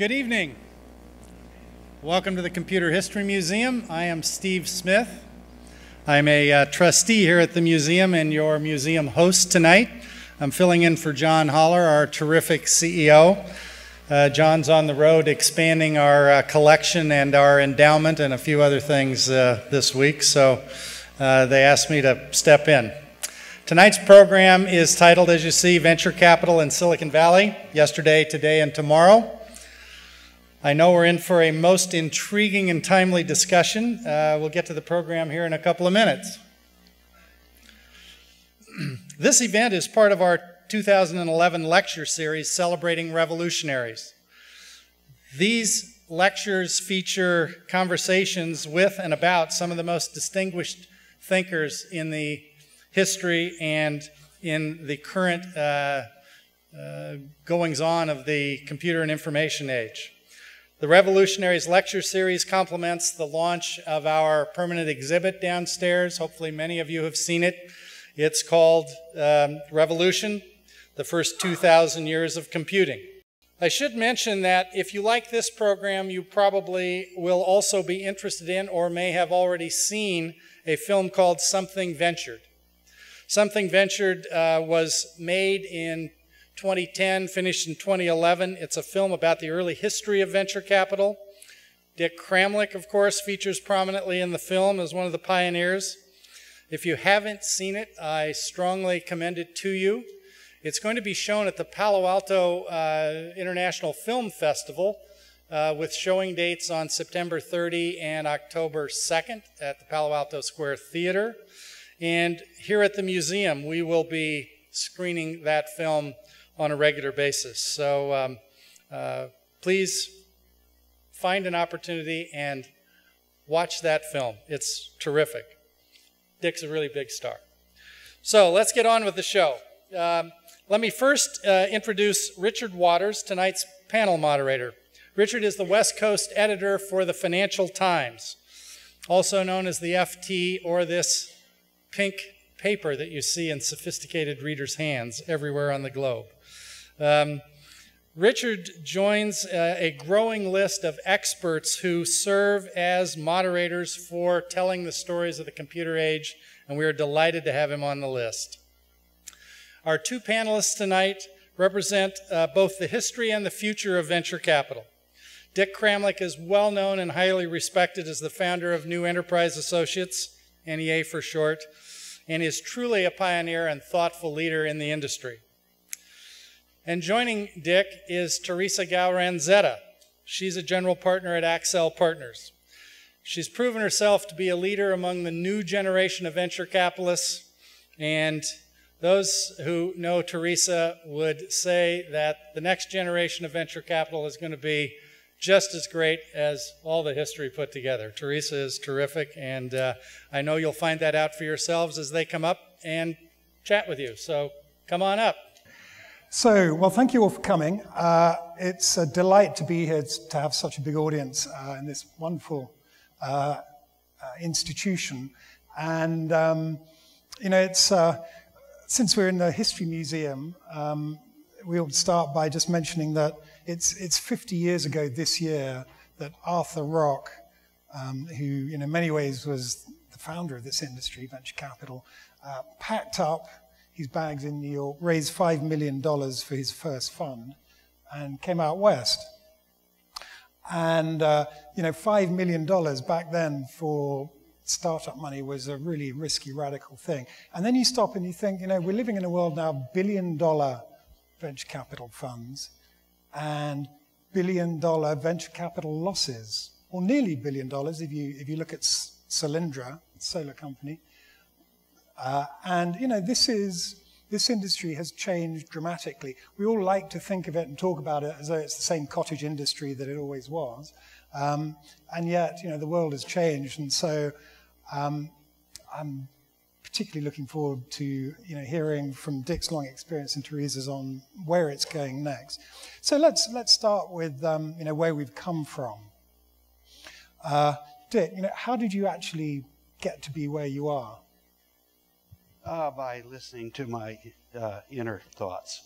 Good evening. Welcome to the Computer History Museum. I am Steve Smith. I'm a uh, trustee here at the museum and your museum host tonight. I'm filling in for John Hollar, our terrific CEO. Uh, John's on the road expanding our uh, collection and our endowment and a few other things uh, this week, so uh, they asked me to step in. Tonight's program is titled, as you see, Venture Capital in Silicon Valley, Yesterday, Today, and Tomorrow. I know we're in for a most intriguing and timely discussion. Uh, we'll get to the program here in a couple of minutes. this event is part of our 2011 lecture series celebrating revolutionaries. These lectures feature conversations with and about some of the most distinguished thinkers in the history and in the current uh, uh, goings on of the computer and information age. The Revolutionaries Lecture Series complements the launch of our permanent exhibit downstairs. Hopefully, many of you have seen it. It's called um, Revolution the first 2,000 years of computing. I should mention that if you like this program, you probably will also be interested in or may have already seen a film called Something Ventured. Something Ventured uh, was made in 2010, finished in 2011. It's a film about the early history of venture capital. Dick Kramlich, of course, features prominently in the film as one of the pioneers. If you haven't seen it, I strongly commend it to you. It's going to be shown at the Palo Alto uh, International Film Festival uh, with showing dates on September 30 and October 2nd at the Palo Alto Square Theater. And here at the museum, we will be screening that film on a regular basis. So um, uh, please find an opportunity and watch that film. It's terrific. Dick's a really big star. So let's get on with the show. Um, let me first uh, introduce Richard Waters, tonight's panel moderator. Richard is the West Coast editor for the Financial Times, also known as the FT or this pink paper that you see in sophisticated readers' hands everywhere on the globe. Um, Richard joins uh, a growing list of experts who serve as moderators for telling the stories of the computer age, and we are delighted to have him on the list. Our two panelists tonight represent uh, both the history and the future of venture capital. Dick Kramlich is well known and highly respected as the founder of New Enterprise Associates, NEA for short, and is truly a pioneer and thoughtful leader in the industry. And joining Dick is Theresia Gouw Ranzetta. She's a general partner at Accel Partners. She's proven herself to be a leader among the new generation of venture capitalists and those who know Theresia would say that the next generation of venture capital is going to be just as great as all the history put together. Theresia is terrific, and uh, I know you'll find that out for yourselves as they come up and chat with you. So come on up. So, well, thank you all for coming. Uh, it's a delight to be here to have such a big audience uh, in this wonderful uh, uh institution. And, um, you know, it's uh, since we're in the History Museum, um, we'll start by just mentioning that it's, it's 50 years ago this year that Arthur Rock, um, who in many ways was the founder of this industry, venture capital, uh, packed up his bags in New York, raised $5 million for his first fund, and came out west. And, uh, you know, $5 million back then for startup money was a really risky, radical thing. And then you stop and you think, you know, we're living in a world now, billion dollar venture capital funds and billion dollar venture capital losses, or nearly billion dollars if you, if you look at Solyndra, solar company. Uh, and, you know, this is, this industry has changed dramatically. We all like to think of it and talk about it as though it's the same cottage industry that it always was. Um, and yet, you know, the world has changed. And so um, I'm particularly looking forward to you know, hearing from Dick's long experience and Theresia's on where it's going next. So let's, let's start with um, you know, where we've come from. Uh, Dick, you know, how did you actually get to be where you are? Uh, by listening to my uh, inner thoughts.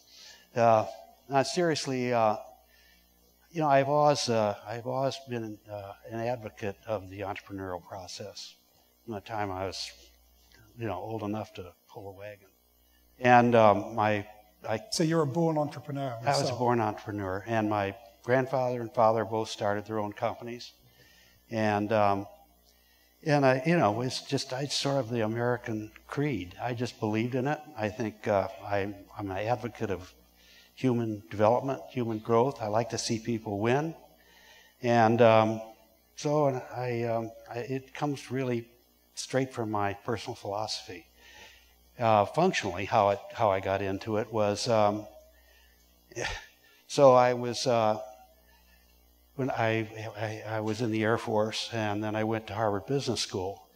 Uh, seriously, uh, you know, I've always, uh, I've always been uh, an advocate of the entrepreneurial process. From the time I was, you know, old enough to pull a wagon, and um, my, I. So you're a born entrepreneur. I was a born entrepreneur, and my grandfather and father both started their own companies, and um, and I, you know, it's just I sort of the American creed. I just believed in it. I think uh, I, I'm an advocate of human development, human growth. I like to see people win, and um, so I, um, I, it comes really straight from my personal philosophy. Uh, functionally, how it how I got into it was um, so I was. Uh, when I, I, I, was in the Air Force and then I went to Harvard Business School.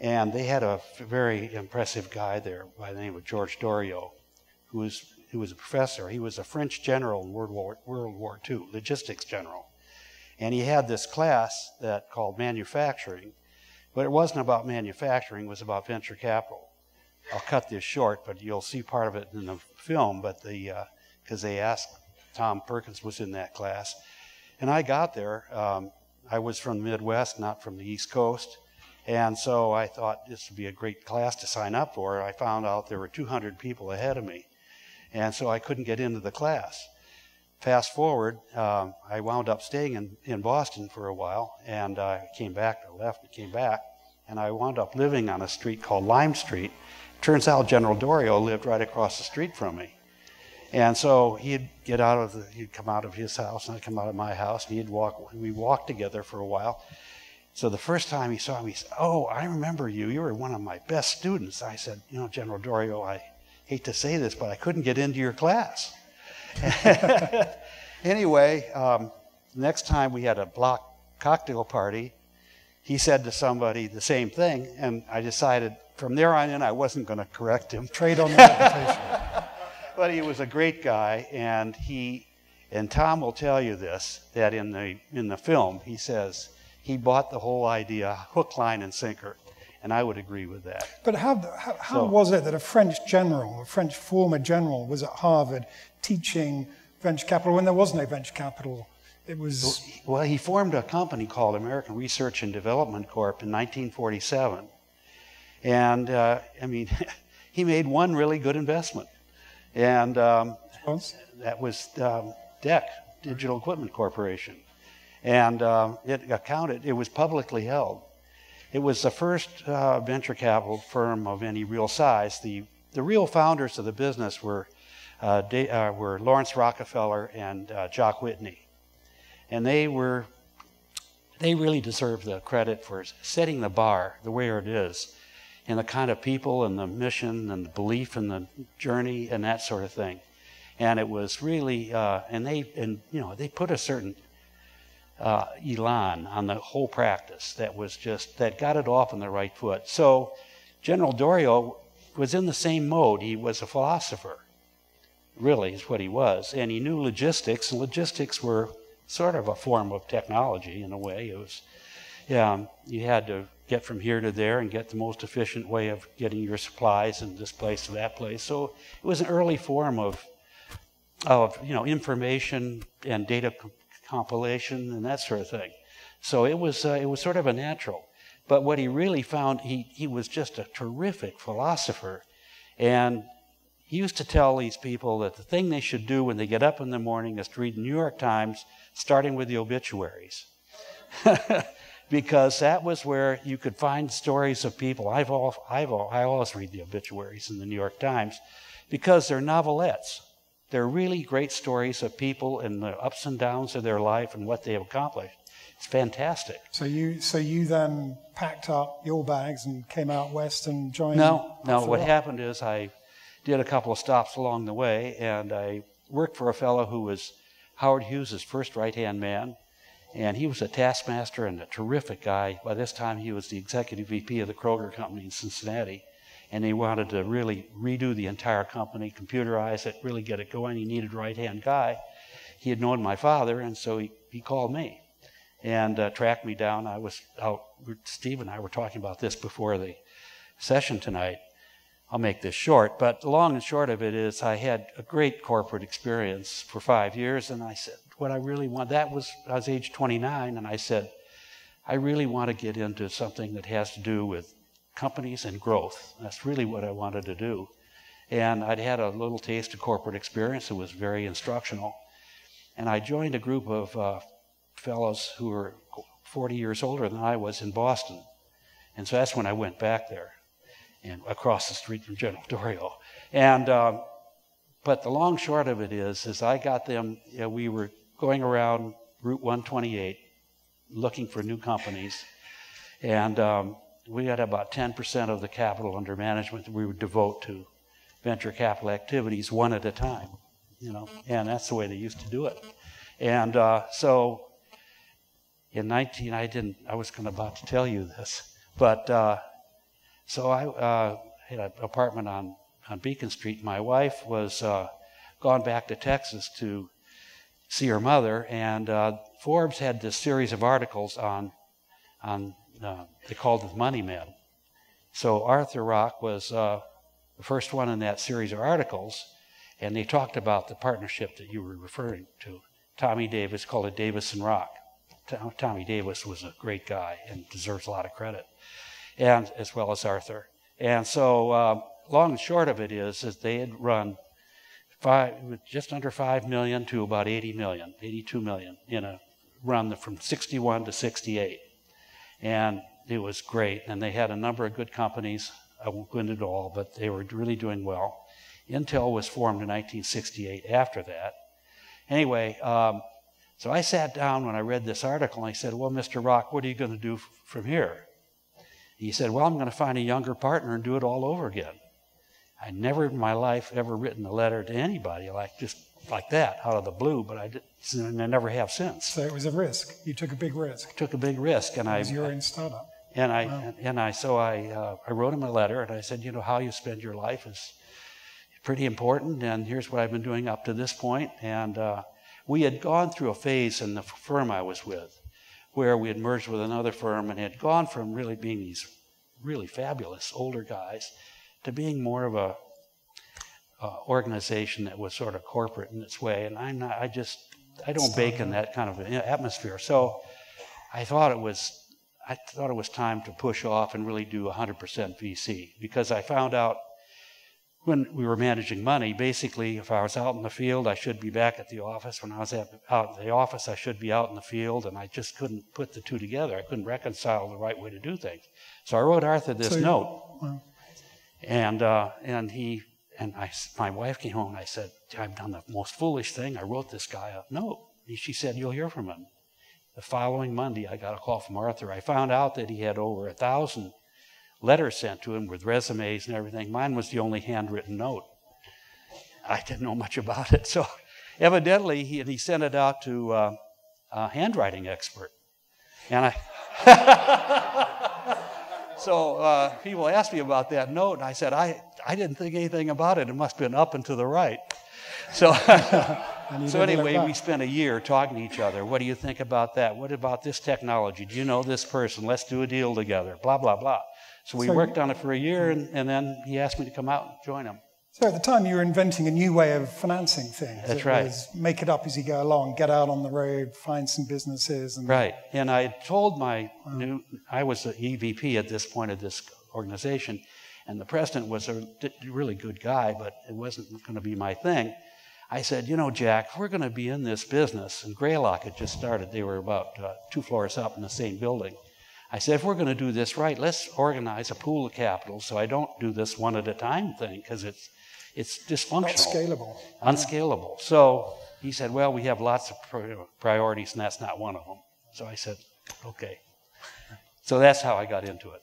And they had a very impressive guy there by the name of George Doriot, who was, who was a professor. He was a French general in World War, World War II, logistics general. And he had this class that called manufacturing, but it wasn't about manufacturing, it was about venture capital. I'll cut this short, but you'll see part of it in the film, but the, because uh, they asked, Tom Perkins was in that class and I got there. Um, I was from the Midwest, not from the East Coast. And so I thought this would be a great class to sign up for. I found out there were 200 people ahead of me. And so I couldn't get into the class. Fast forward, um, I wound up staying in, in Boston for a while, and I came back, I left and came back, and I wound up living on a street called Lime Street. Turns out General Doriot lived right across the street from me. And so he'd get out of the, he'd come out of his house and I'd come out of my house and he'd walk, we walked together for a while. So the first time he saw me, he said, Oh, I remember you. You were one of my best students. I said, You know, General Doriot, I hate to say this, but I couldn't get into your class. anyway, um, next time we had a block cocktail party, he said to somebody the same thing, and I decided from there on in I wasn't going to correct him. Trade on the reputation but he was a great guy, and he and Tom will tell you this that in the in the film he says he bought the whole idea hook, line, and sinker, and I would agree with that. But how how, how so, was it that a French general, a French former general, was at Harvard teaching venture capital when there was no venture capital? It was well, he formed a company called American Research and Development Corp in 1947, and uh, I mean, he made one really good investment. And um, that was um, DEC, Digital Equipment Corporation. And uh, it accounted, it was publicly held. It was the first uh, venture capital firm of any real size. The, the real founders of the business were, uh, De, uh, were Laurance Rockefeller and uh, Jock Whitney. And they were, they really deserve the credit for setting the bar the way it is and the kind of people and the mission and the belief and the journey and that sort of thing. And it was really, uh, and they, and you know, they put a certain uh, elan on the whole practice that was just that got it off on the right foot. So General Doriot was in the same mode. He was a philosopher, really, is what he was, and he knew logistics. And logistics were sort of a form of technology in a way. It was, yeah, you had to get from here to there and get the most efficient way of getting your supplies and this place to that place. So it was an early form of, of you know, information and data compilation and that sort of thing. So it was, uh, it was sort of a natural. But what he really found, he, he was just a terrific philosopher. And he used to tell these people that the thing they should do when they get up in the morning is to read the New York Times, starting with the obituaries. because that was where you could find stories of people. I've, all, I've all, I always read the obituaries in the New York Times because they're novelettes. They're really great stories of people and the ups and downs of their life and what they have accomplished. It's fantastic. So you, so you then packed up your bags and came out west and joined. No, no. What happened is I did a couple of stops along the way, and I worked for a fellow who was Howard Hughes' first right-hand man and he was a taskmaster and a terrific guy. By this time, he was the executive VP of the Kroger Company in Cincinnati. And he wanted to really redo the entire company, computerize it, really get it going. He needed a right hand guy. He had known my father, and so he, he called me and uh, tracked me down. I was out, Steve and I were talking about this before the session tonight. I'll make this short, but the long and short of it is I had a great corporate experience for five years, and I said, what I really want. That was, I was age 29, and I said, I really want to get into something that has to do with companies and growth. That's really what I wanted to do. And I'd had a little taste of corporate experience. It was very instructional. And I joined a group of uh, fellows who were 40 years older than I was in Boston. And so that's when I went back there and across the street from General Doriot. And, um, but the long short of it is, is I got them, you know, we were going around Route 128 looking for new companies. And um, we had about 10% of the capital under management that we would devote to venture capital activities one at a time, you know, and that's the way they used to do it. And uh, so in 19, I didn't, I was kind of about to tell you this, but uh, so I uh, had an apartment on, on Beacon Street. My wife was uh, gone back to Texas to see her mother, and uh, Forbes had this series of articles on, on uh, they called it Money Men. So Arthur Rock was uh, the first one in that series of articles, and they talked about the partnership that you were referring to. Tommy Davis called it Davis and Rock. Tommy Davis was a great guy and deserves a lot of credit, and as well as Arthur. And so, um, long and short of it is, is they had run five, just under five million to about 80 million, 82 million in a run from 61 to 68, and it was great. And they had a number of good companies. I won't go into it all, but they were really doing well. Intel was formed in 1968. After that, anyway. Um, so I sat down when I read this article and I said, Well, Mr. Rock, what are you going to do from here? He said, Well, I'm going to find a younger partner and do it all over again. I never in my life ever written a letter to anybody like just like that out of the blue, but I, did, I never have since. So it was a risk. You took a big risk. Took a big risk, and I. was your own startup. And I wow. and, and, I so I uh, I wrote him a letter and I said, you know, how you spend your life is pretty important, and here's what I've been doing up to this point, and. Uh, we had gone through a phase in the firm I was with where we had merged with another firm and had gone from really being these really fabulous older guys to being more of a uh, organization that was sort of corporate in its way. And I'm not, I just, I don't bake in that kind of atmosphere. So I thought it was, I thought it was time to push off and really do 100% VC because I found out when we were managing money, basically, if I was out in the field, I should be back at the office. When I was at, out in the office, I should be out in the field, and I just couldn't put the two together. I couldn't reconcile the right way to do things. So I wrote Arthur this so, note, well. And uh, and he and I, my wife came home and I said, I've done the most foolish thing. I wrote this guy a note. She said, You'll hear from him. The following Monday, I got a call from Arthur. I found out that he had over a thousand letters sent to him with resumes and everything. Mine was the only handwritten note. I didn't know much about it. So evidently, he, he sent it out to uh, a handwriting expert. And I. so uh, people asked me about that note, and I said, I, I didn't think anything about it. It must have been up and to the right. So, so anyway, we spent a year talking to each other. What do you think about that? What about this technology? Do you know this person? Let's do a deal together. Blah, blah, blah. So we so, worked on it for a year, and, and then he asked me to come out and join him. So at the time, you were inventing a new way of financing things. That's it right. make it up as you go along, get out on the road, find some businesses. And right. And I told my wow. new, I was the EVP at this point of this organization, and the president was a really good guy, but it wasn't going to be my thing. I said, you know, Jack, we're going to be in this business, and Greylock had just started. They were about uh, two floors up in the same building. I said, if we're going to do this right, let's organize a pool of capital so I don't do this one at a time thing because it's, it's dysfunctional. Not scalable. Unscalable. Yeah. So he said, well, we have lots of priorities and that's not one of them. So I said, okay. So that's how I got into it.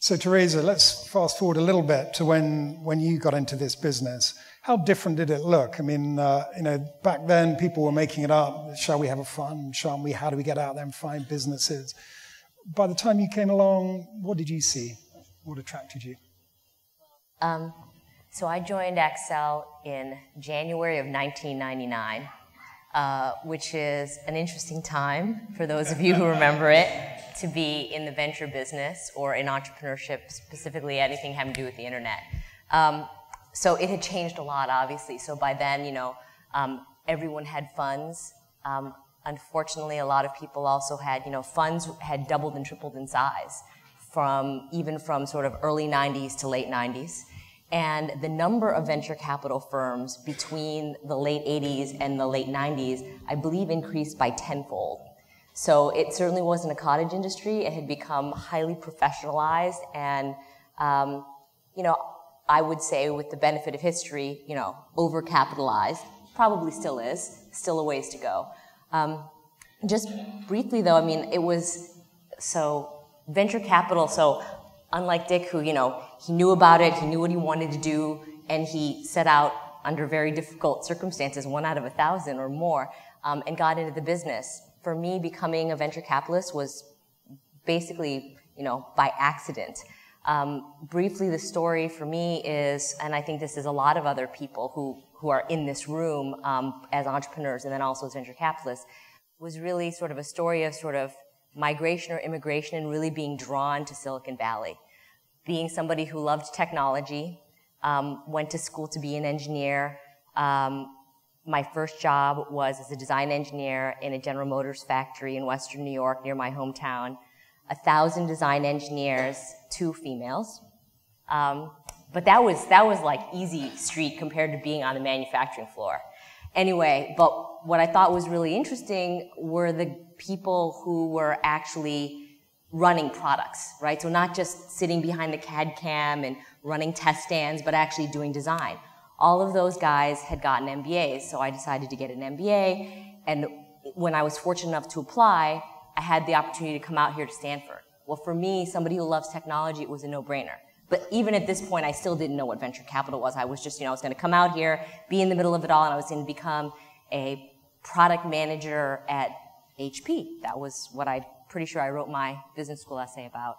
So, Theresia, let's fast forward a little bit to when, when you got into this business. How different did it look? I mean, uh, you know, back then people were making it up. Shall we have a fund? Shall we? How do we get out there and find businesses? by the time you came along, what did you see? What attracted you? Um, so I joined Accel in January of 1999, uh, which is an interesting time for those of you who remember it to be in the venture business or in entrepreneurship, specifically anything having to do with the internet. Um, so it had changed a lot, obviously. So by then, you know, um, everyone had funds Um, unfortunately, a lot of people also had, you know, funds had doubled and tripled in size from even from sort of early 90s to late 90s. And the number of venture capital firms between the late 80s and the late 90s, I believe, increased by tenfold. So it certainly wasn't a cottage industry. It had become highly professionalized and, um, you know, I would say with the benefit of history, you know, overcapitalized. Probably still is. Still a ways to go. Um, just briefly though, I mean, it was, so venture capital, so unlike Dick, who, you know, he knew about it, he knew what he wanted to do, and he set out under very difficult circumstances, one out of a thousand or more, um, and got into the business. For me, becoming a venture capitalist was basically, you know, by accident. Um, briefly, the story for me is, and I think this is a lot of other people who, who are in this room um, as entrepreneurs and then also as venture capitalists, was really sort of a story of sort of migration or immigration and really being drawn to Silicon Valley. Being somebody who loved technology, um, went to school to be an engineer. Um, my first job was as a design engineer in a General Motors factory in Western New York near my hometown. A thousand design engineers, two females. Um, but that was, that was like easy street compared to being on the manufacturing floor. Anyway, but what I thought was really interesting were the people who were actually running products, right? So not just sitting behind the CAD cam and running test stands, but actually doing design. All of those guys had gotten MBAs, so I decided to get an MBA. And when I was fortunate enough to apply, I had the opportunity to come out here to Stanford. Well, for me, somebody who loves technology, it was a no-brainer. But even at this point, I still didn't know what venture capital was. I was just, you know, I was going to come out here, be in the middle of it all, and I was going to become a product manager at HP. That was what I, pretty sure I wrote my business school essay about.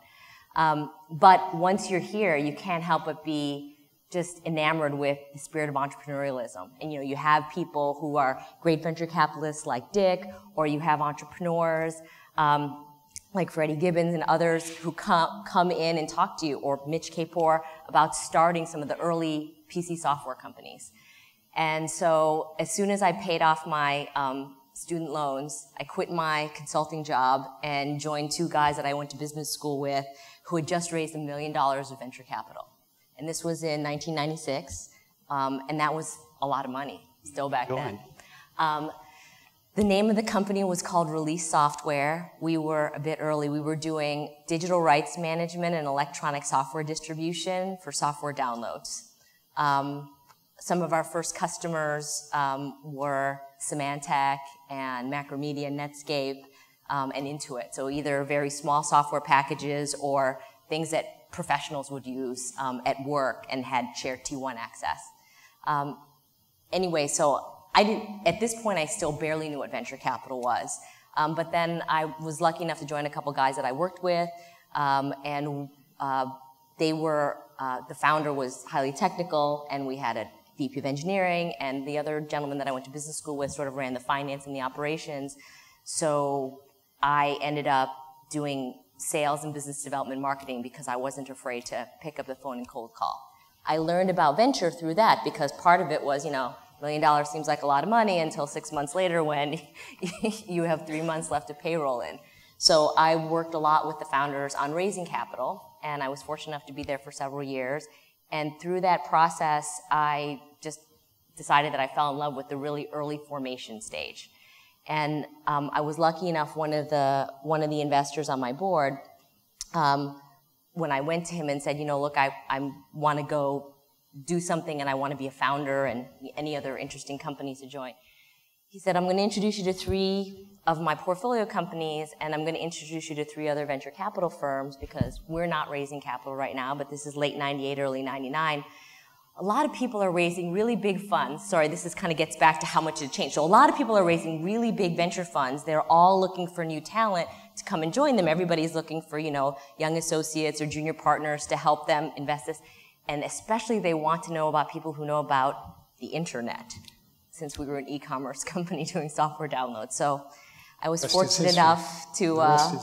Um, but once you're here, you can't help but be just enamored with the spirit of entrepreneurialism. And you know, you have people who are great venture capitalists like Dick, or you have entrepreneurs. Um, like Freddie Gibbons and others who come, come in and talk to you, or Mitch Kapor about starting some of the early PC software companies. And so as soon as I paid off my um, student loans, I quit my consulting job and joined two guys that I went to business school with who had just raised a million dollars of venture capital. And this was in 1996, um, and that was a lot of money still back Go then. Um, the name of the company was called Release Software. We were a bit early. We were doing digital rights management and electronic software distribution for software downloads. Um, some of our first customers um, were Symantec and Macromedia, Netscape, um, and Intuit. So either very small software packages or things that professionals would use um, at work and had shared T1 access. Um, anyway, so I didn't, at this point, I still barely knew what venture capital was. Um, but then I was lucky enough to join a couple guys that I worked with, um, and uh, they were, uh, the founder was highly technical, and we had a VP of engineering, and the other gentleman that I went to business school with sort of ran the finance and the operations. So I ended up doing sales and business development marketing because I wasn't afraid to pick up the phone and cold call. I learned about venture through that because part of it was, you know, million dollars seems like a lot of money until six months later when you have three months left of payroll in. So I worked a lot with the founders on raising capital, and I was fortunate enough to be there for several years. And through that process, I just decided that I fell in love with the really early formation stage. And um, I was lucky enough, one of the, one of the investors on my board, um, when I went to him and said, you know, look, I, I want to go do something and I want to be a founder and any other interesting companies to join. He said, I'm going to introduce you to three of my portfolio companies and I'm going to introduce you to three other venture capital firms because we're not raising capital right now, but this is late 98, early 99. A lot of people are raising really big funds. Sorry, this is kind of gets back to how much it changed. So a lot of people are raising really big venture funds. They're all looking for new talent to come and join them. Everybody's looking for, you know, young associates or junior partners to help them invest this and especially they want to know about people who know about the internet, since we were an e-commerce company doing software downloads. So I was rest fortunate enough to. Uh,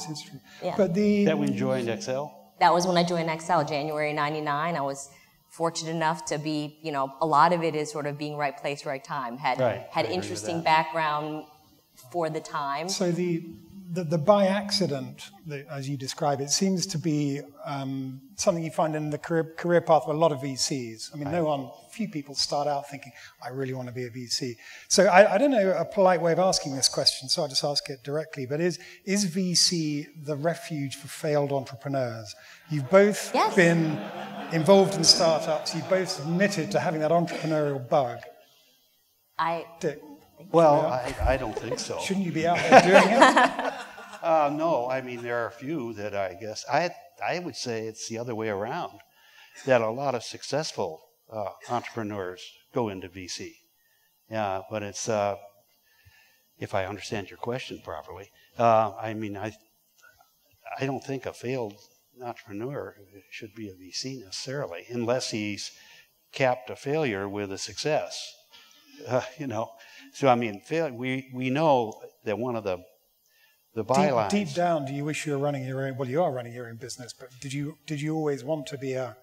yeah. But the that when you joined Accel. That was when I joined Accel, January '99. I was fortunate enough to be, you know, a lot of it is sort of being right place, right time. Had right. had interesting background, for the time. So the the, the by accident, the, as you describe it, seems to be um, something you find in the career, career path of a lot of VCs. I mean, no one, few people start out thinking, I really want to be a VC. So I, I, don't know a polite way of asking this question, so I'll just ask it directly. But is, is VC the refuge for failed entrepreneurs? You've both yes. been involved in startups, you've both admitted to having that entrepreneurial bug. I. Dick. Well, I, I don't think so. Shouldn't you be out there doing it? Uh, no, I mean there are a few that I guess I I would say it's the other way around. That a lot of successful uh, entrepreneurs go into VC. Yeah, but it's uh, if I understand your question properly. Uh, I mean I I don't think a failed entrepreneur should be a VC necessarily, unless he's capped a failure with a success. Uh, you know, so I mean, we we know that one of the the bylines. Deep, deep, down, do you wish you were running your own? Well, you are running your own business, but did you did you always want to be a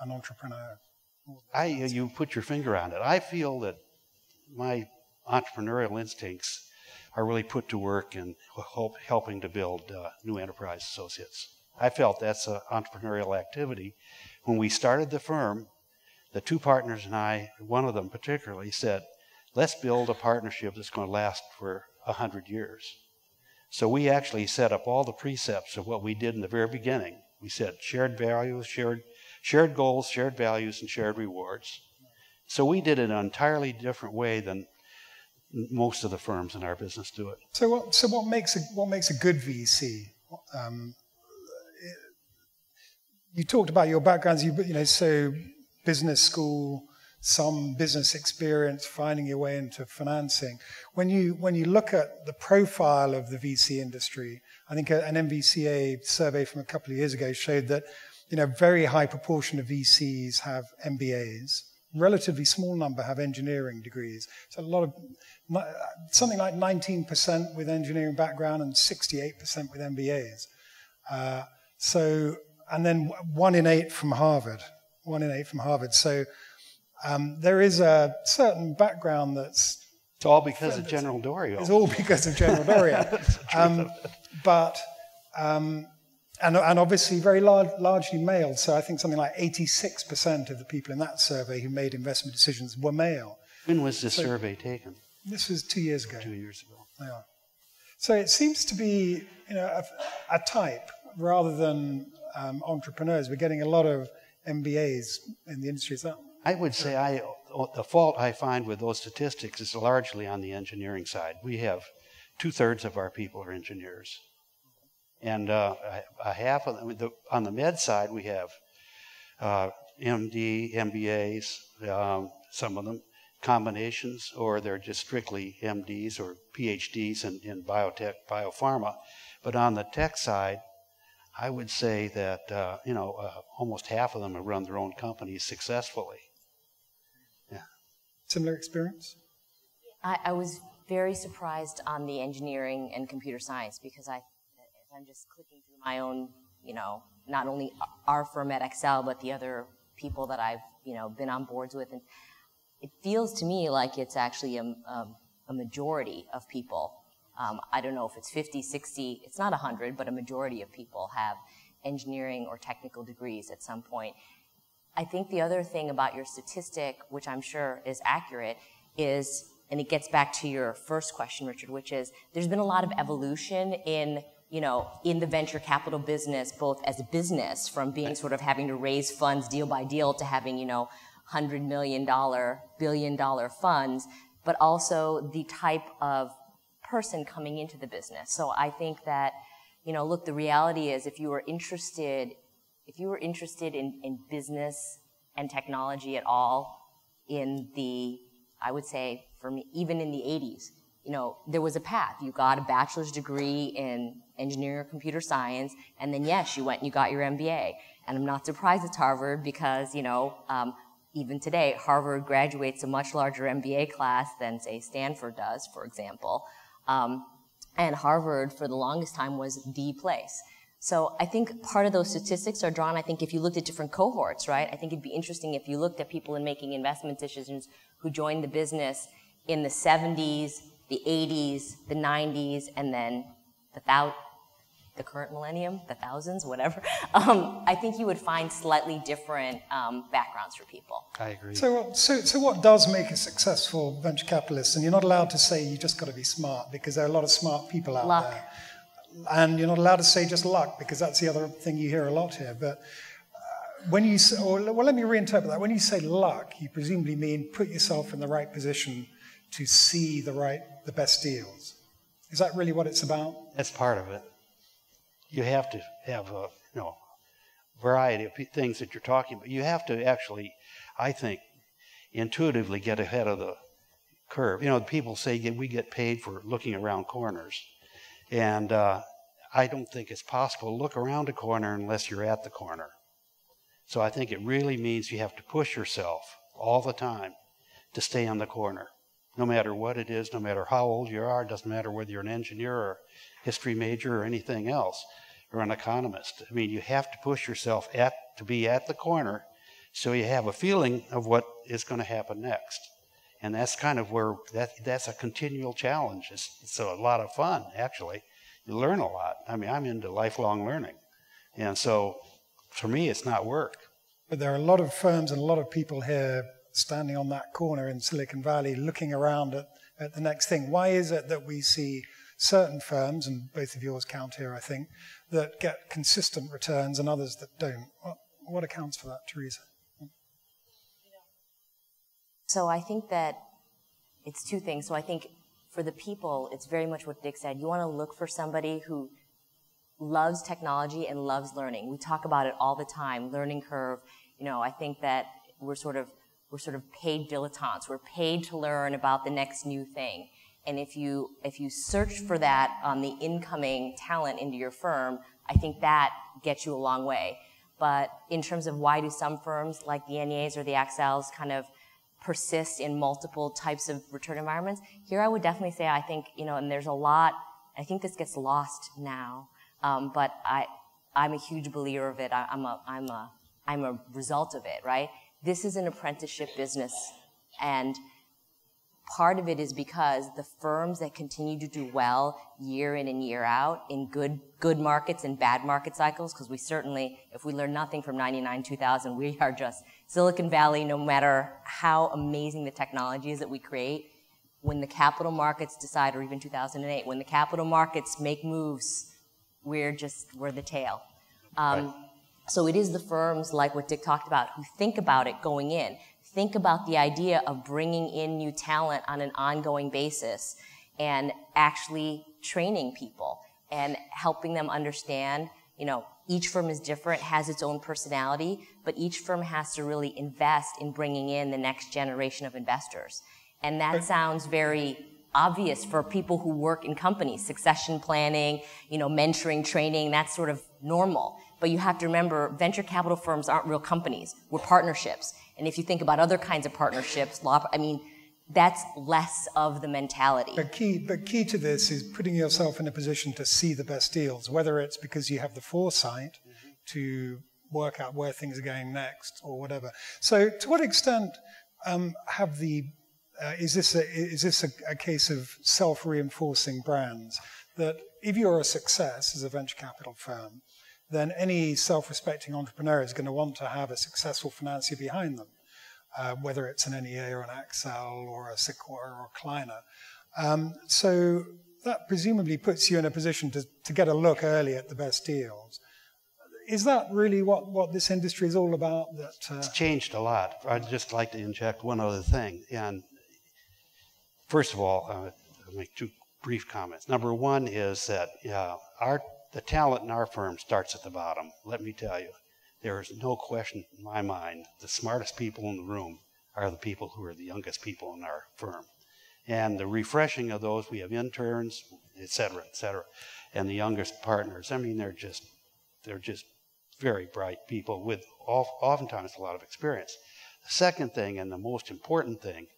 an entrepreneur? I you put your finger on it. I feel that my entrepreneurial instincts are really put to work in help, helping to build uh, new enterprise associates. I felt that's an entrepreneurial activity. When we started the firm, the two partners and I, one of them particularly, said, let's build a partnership that's going to last for a hundred years. So we actually set up all the precepts of what we did in the very beginning. We said shared values, shared, shared goals, shared values, and shared rewards. So we did it an entirely different way than most of the firms in our business do it. So what, so what makes a, what makes a good VC? Um, you talked about your backgrounds, you, you know, so business school, some business experience, finding your way into financing. When you, when you look at the profile of the VC industry, I think an NVCA survey from a couple of years ago showed that you know, very high proportion of VCs have MBAs. Relatively small number have engineering degrees. So a lot of, something like 19% with engineering background and 68% with MBAs. Uh, so, and then one in eight from Harvard. One in eight from Harvard. So um, there is a certain background that's. It's all because of General Doriot. It's all because of General Doriot. um, but, um, and, and obviously very large, largely male. So I think something like 86% of the people in that survey who made investment decisions were male. When was this so survey taken? This was two years ago. Two years ago. Yeah. So it seems to be you know, a, a type rather than um, entrepreneurs. We're getting a lot of MBAs in the industry. Is that I would say I, the fault I find with those statistics is largely on the engineering side. We have two thirds of our people are engineers. And uh, a, half of them, the, on the med side, we have uh, MD, MBAs, um, some of them combinations, or they're just strictly MDs or PhDs in, in biotech, biopharma. But on the tech side, I would say that uh, you know uh, almost half of them have run their own companies successfully. Similar experience? I, I, was very surprised on the engineering and computer science because I, I'm just clicking through my own, you know, not only our firm at Accel, but the other people that I've, you know, been on boards with. And it feels to me like it's actually a, a, a majority of people. Um, I don't know if it's 50, 60, it's not 100, but a majority of people have engineering or technical degrees at some point. I think the other thing about your statistic, which I'm sure is accurate, is, and it gets back to your first question, Richard, which is there's been a lot of evolution in, you know, in the venture capital business, both as a business, from being sort of having to raise funds deal by deal to having, you know, hundred million dollar, billion dollar funds, but also the type of person coming into the business. So I think that, you know, look, the reality is if you are interested if you were interested in, in business and technology at all in the, I would say, for me, even in the 80s, you know, there was a path. You got a bachelor's degree in engineering or computer science, and then yes, you went and you got your MBA. And I'm not surprised it's Harvard because, you know, um, even today, Harvard graduates a much larger MBA class than, say, Stanford does, for example. Um, and Harvard, for the longest time, was the place. So I think part of those statistics are drawn, I think if you looked at different cohorts, right? I think it'd be interesting if you looked at people in making investment decisions who joined the business in the 70s, the 80s, the 90s, and then the thou- the current millennium, the thousands, whatever, um, I think you would find slightly different um, backgrounds for people. I agree. So, so, so what does make a successful venture capitalist? And you're not allowed to say you just got to be smart because there are a lot of smart people out Luck. there. And you're not allowed to say just luck because that's the other thing you hear a lot here. But uh, when you say, or, well, let me reinterpret that. When you say luck, you presumably mean put yourself in the right position to see the right, the best deals. Is that really what it's about? That's part of it. You have to have a you know variety of things that you're talking about. You have to actually, I think, intuitively get ahead of the curve. You know, people say we get paid for looking around corners, and uh, I don't think it's possible to look around a corner unless you're at the corner. So I think it really means you have to push yourself all the time to stay on the corner, no matter what it is, no matter how old you are, it doesn't matter whether you're an engineer or history major or anything else, or an economist. I mean, you have to push yourself at to be at the corner so you have a feeling of what is going to happen next. And that's kind of where that that's a continual challenge. It's, it's a lot of fun, actually. You learn a lot. I mean, I'm into lifelong learning. And so for me, it's not work. But there are a lot of firms and a lot of people here standing on that corner in Silicon Valley looking around at, at the next thing. Why is it that we see certain firms, and both of yours count here, I think, that get consistent returns and others that don't? What, what accounts for that, Theresia? So I think that it's two things. So I think for the people, it's very much what Dick said. You want to look for somebody who loves technology and loves learning. We talk about it all the time, learning curve. You know, I think that we're sort of we're sort of paid dilettantes. We're paid to learn about the next new thing. And if you if you search for that on the incoming talent into your firm, I think that gets you a long way. But in terms of why do some firms like the NEAs or the Accels kind of persist in multiple types of return environments. Here, I would definitely say I think you know, and there's a lot. I think this gets lost now, um, but I, I'm a huge believer of it. I, I'm a, I'm a, I'm a result of it. Right? This is an apprenticeship business, and part of it is because the firms that continue to do well year in and year out in good good markets and bad market cycles because we certainly if we learn nothing from 99 2000 we are just silicon valley no matter how amazing the technology is that we create when the capital markets decide or even 2008 when the capital markets make moves we're just we're the tail um, Right. so it is the firms like what dick talked about who think about it going in think about the idea of bringing in new talent on an ongoing basis and actually training people and helping them understand, you know, each firm is different, has its own personality, but each firm has to really invest in bringing in the next generation of investors. And that sounds very obvious for people who work in companies, succession planning, you know, mentoring, training, that's sort of normal. But you have to remember, venture capital firms aren't real companies. We're partnerships. And if you think about other kinds of partnerships, law, I mean, that's less of the mentality. But key, but key to this is putting yourself in a position to see the best deals, whether it's because you have the foresight to work out where things are going next or whatever. So, to what extent um, have the uh, is this a, is this a, a case of self-reinforcing brands that if you're a success as a venture capital firm, then any self-respecting entrepreneur is going to want to have a successful financier behind them uh, whether it's an NEA or an Accel or a Sequoia or a Kleiner. Um, so that presumably puts you in a position to, to get a look early at the best deals. Is that really what, what this industry is all about? That uh, It's changed a lot. I'd just like to inject one other thing. And first of all, uh, I'll make two brief comments. Number one is that uh, our the talent in our firm starts at the bottom. Let me tell you, there is no question in my mind the smartest people in the room are the people who are the youngest people in our firm. And the refreshing of those, we have interns, et cetera, et cetera, and the youngest partners. I mean, they're just they're just very bright people with oftentimes a lot of experience. The second thing, and the most important thing,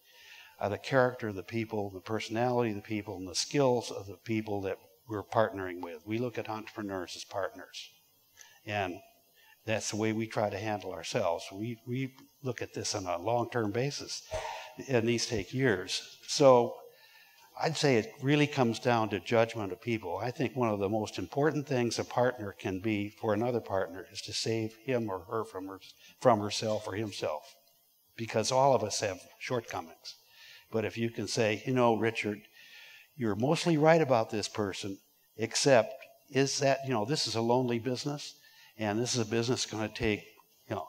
are the character of the people, the personality of the people, and the skills of the people that we're partnering with. We look at entrepreneurs as partners. And that's the way we try to handle ourselves. We, we look at this on a long term basis, and these take years. So I'd say it really comes down to judgment of people. I think one of the most important things a partner can be for another partner is to save him or her from, her, from herself or himself. Because all of us have shortcomings. But if you can say, you know, Richard, you're mostly right about this person, except is that, you know, this is a lonely business, and this is a business going to take, you know,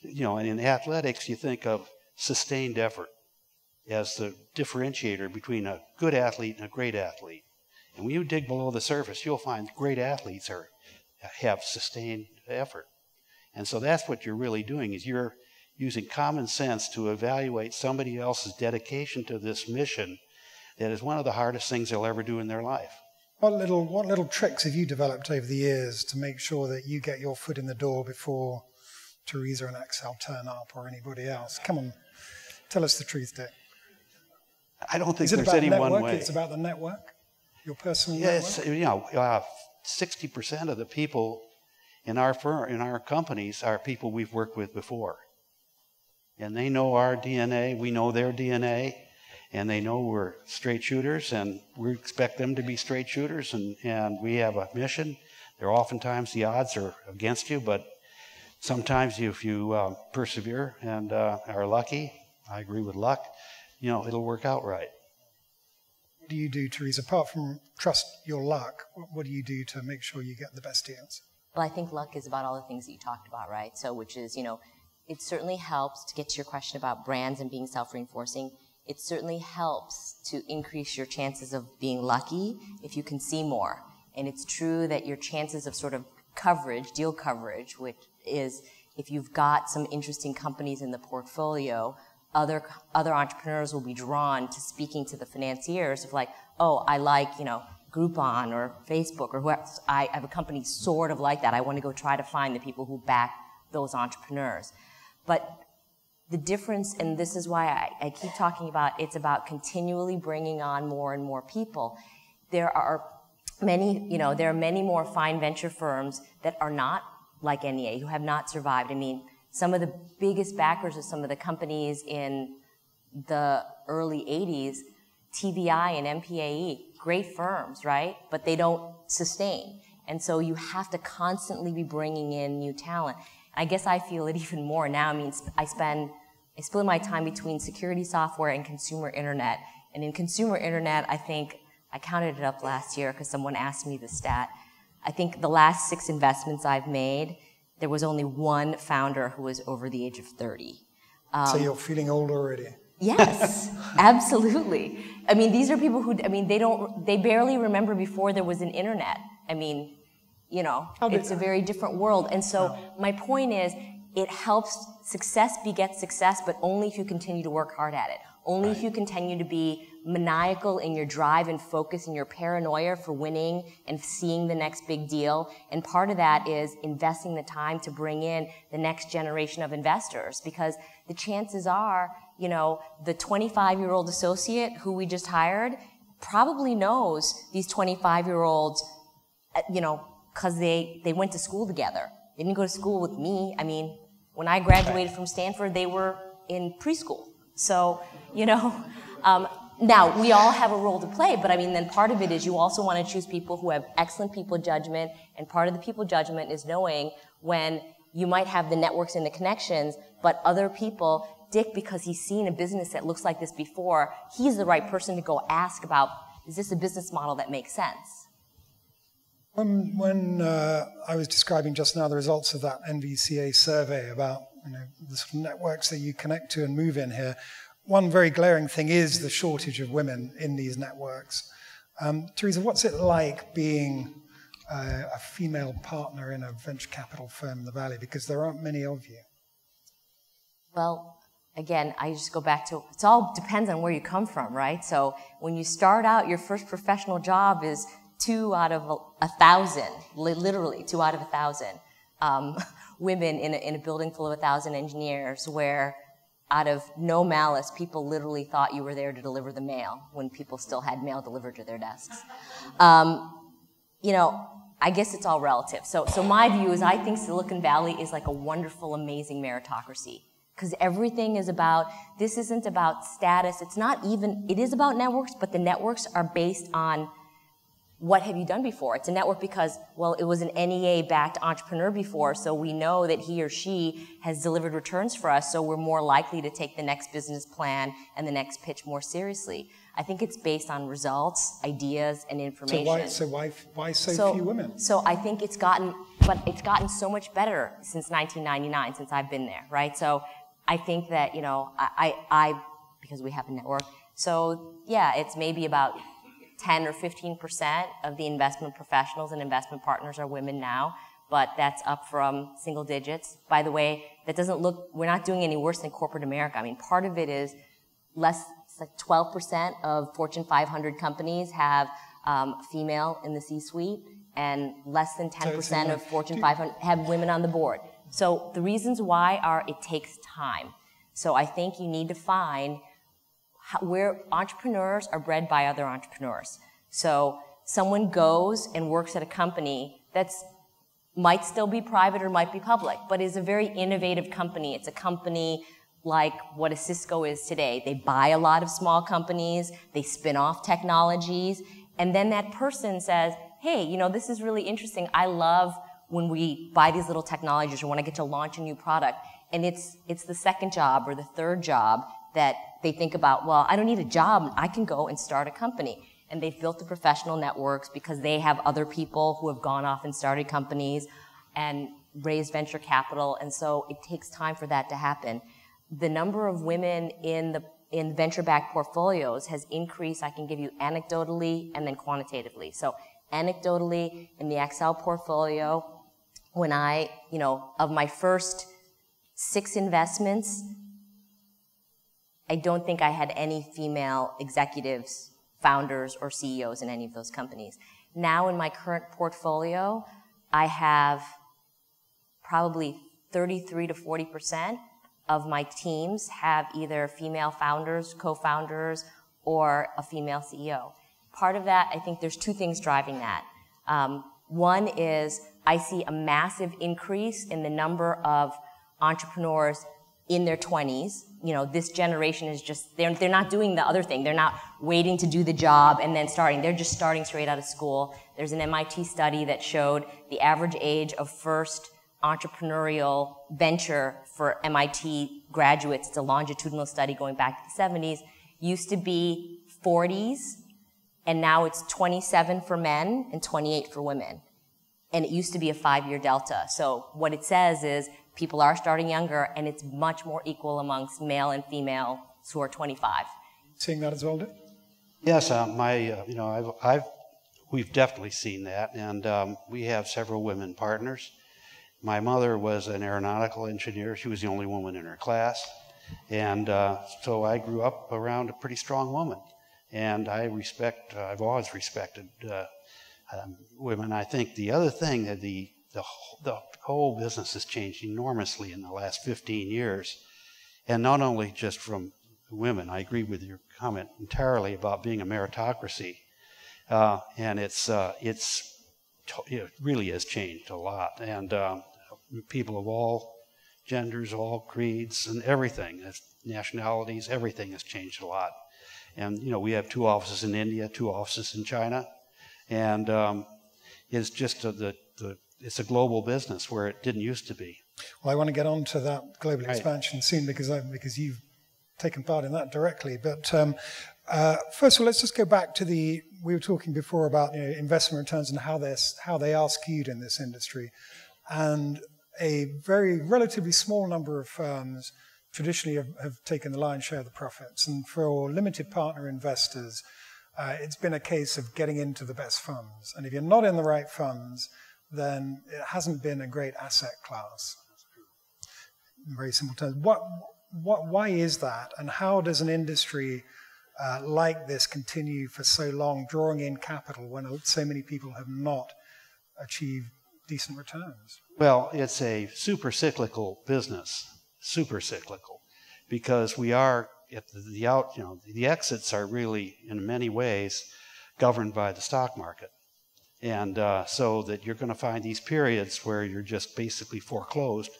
you know, and in athletics, you think of sustained effort as the differentiator between a good athlete and a great athlete. And when you dig below the surface, you'll find great athletes are have sustained effort. And so that's what you're really doing is you're using common sense to evaluate somebody else's dedication to this mission that is one of the hardest things they'll ever do in their life. What little, what little tricks have you developed over the years to make sure that you get your foot in the door before Theresia and Accel turn up or anybody else? Come on, tell us the truth, Dick. I don't think there's any network? one way. It's about the network, your personal Yeah, network. it's, you know, uh, 60% of the people in our firm, in our companies are people we've worked with before. And they know our DNA, we know their DNA, and they know we're straight shooters, and we expect them to be straight shooters, and, and we have a mission. There are oftentimes the odds are against you, but sometimes if you uh, persevere and uh, are lucky, I agree with luck, you know, it'll work out right. What do you do, Theresia? Apart from trust your luck, what, what do you do to make sure you get the best deals? Well, I think luck is about all the things that you talked about, right? So, which is, you know, it certainly helps to get to your question about brands and being self reinforcing. It certainly helps to increase your chances of being lucky if you can see more. And it's true that your chances of sort of coverage, deal coverage, which is if you've got some interesting companies in the portfolio, other other entrepreneurs will be drawn to speaking to the financiers of like, oh, I like you know Groupon or Facebook or whoever. I have a company sort of like that. I want to go try to find the people who back those entrepreneurs. But the difference, and this is why I, I keep talking about it's about continually bringing on more and more people. There are many, you know, there are many more fine venture firms that are not like NEA, who have not survived. I mean, some of the biggest backers of some of the companies in the early 80s, TVI and MPAE, great firms, right? But they don't sustain. And so you have to constantly be bringing in new talent. I guess I feel it even more now. I mean, I spend, I split my time between security software and consumer internet. And in consumer internet, I think, I counted it up last year because someone asked me the stat. I think the last six investments I've made, there was only one founder who was over the age of 30. so um, you're feeling old already. Yes, absolutely. I mean, these are people who, I mean, they don't, they barely remember before there was an internet. I mean, you know, it's a very different world. And so my point is, it helps, success begets success, but only if you continue to work hard at it. Only if you continue to be maniacal in your drive and focus and your paranoia for winning and seeing the next big deal. And part of that is investing the time to bring in the next generation of investors because the chances are, you know, the 25 year old associate who we just hired probably knows these 25 year olds, uh, you know, because they, they went to school together. They didn't go to school with me. I mean, when I graduated from Stanford, they were in preschool. So, you know, um, now we all have a role to play, but I mean, then part of it is you also want to choose people who have excellent people judgment, and part of the people judgment is knowing when you might have the networks and the connections, but other people, Dick, because he's seen a business that looks like this before, he's the right person to go ask about, is this a business model that makes sense? When, when uh, I was describing just now the results of that NVCA survey about you know, the sort of networks that you connect to and move in here, one very glaring thing is the shortage of women in these networks. Um, Theresia, what's it like being uh, a female partner in a venture capital firm in the Valley? Because there aren't many of you. Well, again, I just go back to it all depends on where you come from, right? So when you start out, your first professional job is two out of a, thousand, li- literally two out of a thousand um, women in a, in a building full of a thousand engineers, where out of no malice, people literally thought you were there to deliver the mail when people still had mail delivered to their desks. Um, you know, I guess it's all relative. So, so my view is I think Silicon Valley is like a wonderful, amazing meritocracy. because everything is about this isn't about status it's not even it is about networks but the networks are based on what have you done before? It's a network because well it was an nea backed entrepreneur before so we know that he or she has delivered returns for us so we're more likely to take the next business plan and the next pitch more seriously. I think it's based on results ideas and information so why so why, why so, so few women? so i think it's gotten but it's gotten so much better since 1999 since i've been there right? So I think that, you know, I, I, because we have a network, so yeah, it's maybe about 10 or 15% of the investment professionals and investment partners are women now, but that's up from single digits. By the way, that doesn't look, we're not doing any worse than corporate America. I mean, part of it is less, like 12% of Fortune 500 companies have um, female in the C-suite, and less than 10% of Fortune 500 have women on the board. So the reasons why are it takes time. So I think you need to find where entrepreneurs are bred by other entrepreneurs. So someone goes and works at a company that's might still be private or might be public, but is a very innovative company. It's a company like what a Cisco is today. They buy a lot of small companies, they spin off technologies, and then that person says, hey, you know, this is really interesting. I love when we buy these little technologies or when I get to launch a new product. And it's, it's the second job or the third job that they think about, well, I don't need a job. I can go and start a company. And they've built the professional networks because they have other people who have gone off and started companies and raised venture capital. And so it takes time for that to happen. The number of women in the in venture-backed portfolios has increased. I can give you anecdotally and then quantitatively. So anecdotally, in the Accel portfolio, when I, you know, of my first six investments, I don't think I had any female executives, founders, or CEOs in any of those companies. Now in my current portfolio, I have probably 33 to 40% of my teams have either female founders, co-founders, or a female CEO. Part of that, I think there's two things driving that. Um, one is I see a massive increase in the number of entrepreneurs in their 20s. You know, this generation is just, they're, they're not doing the other thing. They're not waiting to do the job and then starting. They're just starting straight out of school. There's an MIT study that showed the average age of first entrepreneurial venture for MIT graduates. It's a longitudinal study going back to the 70s. Used to be 40s, and now it's 27 for men and 28 for women and it used to be a five-year delta. So what it says is people are starting younger, and it's much more equal amongst male and female who are 25. Seeing that as well, Dick? Yes, uh, my, uh, you know, I've, I've, we've definitely seen that, and um, we have several women partners. My mother was an aeronautical engineer. She was the only woman in her class. And uh, so I grew up around a pretty strong woman. And I respect, uh, I've always respected uh, um, women. I think the other thing that the, the, the whole business has changed enormously in the last 15 years. And not only just from women, I agree with your comment entirely about being a meritocracy. Uh, and it's, uh, it's, it really has changed a lot. And um, people of all genders, all creeds, and everything, nationalities, everything has changed a lot. And, you know, we have two offices in India, two offices in China and um, it's just a, the, the it's a global business where it didn't used to be. Well, I want to get on to that global expansion right. soon because I, because you've taken part in that directly. But um, uh, first of all, let's just go back to the we were talking before about you know, investment returns and how they how they are skewed in this industry, and a very relatively small number of firms traditionally have, have taken the lion's share of the profits, and for limited partner investors uh, it's been a case of getting into the best funds. And if you're not in the right funds, then it hasn't been a great asset class. In very simple terms. What, what, why is that? And how does an industry uh, like this continue for so long, drawing in capital when so many people have not achieved decent returns? Well, it's a super cyclical business, super cyclical, because we are the, the out, you know, the exits are really in many ways governed by the stock market. And uh, so that you're going to find these periods where you're just basically foreclosed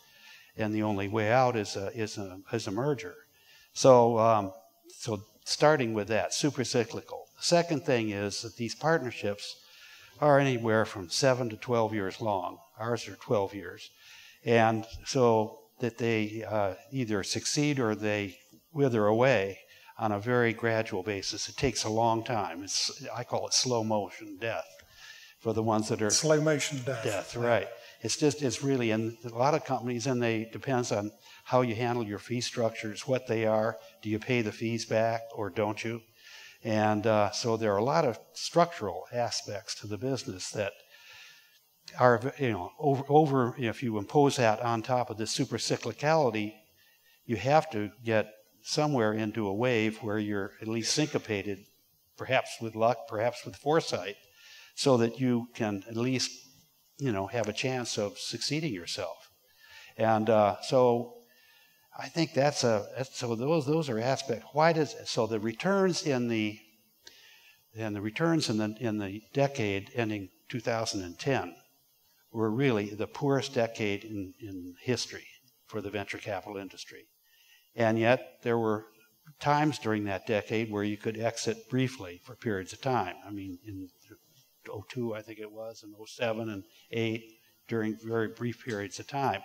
and the only way out is a, is a, is a merger. So, um, so starting with that, super cyclical. The second thing is that these partnerships are anywhere from seven to 12 years long. Ours are 12 years. And so that they uh, either succeed or they wither away on a very gradual basis. It takes a long time. It's, I call it slow motion death for the ones that are slow motion death. Death, right. It's just, it's really, in a lot of companies, and they depends on how you handle your fee structures, what they are. Do you pay the fees back or don't you? And uh, so there are a lot of structural aspects to the business that are, you know, over, over if you impose that on top of the super cyclicality, you have to get somewhere into a wave where you're at least syncopated, perhaps with luck, perhaps with foresight, so that you can at least, you know, have a chance of succeeding yourself. And uh, so I think that's a so those those are aspects. Why does so the returns in the and the returns in the in the decade ending 2010 were really the poorest decade in, in history for the venture capital industry. And yet there were times during that decade where you could exit briefly for periods of time. I mean, in 02, I think it was, and 07 and 8, during very brief periods of time.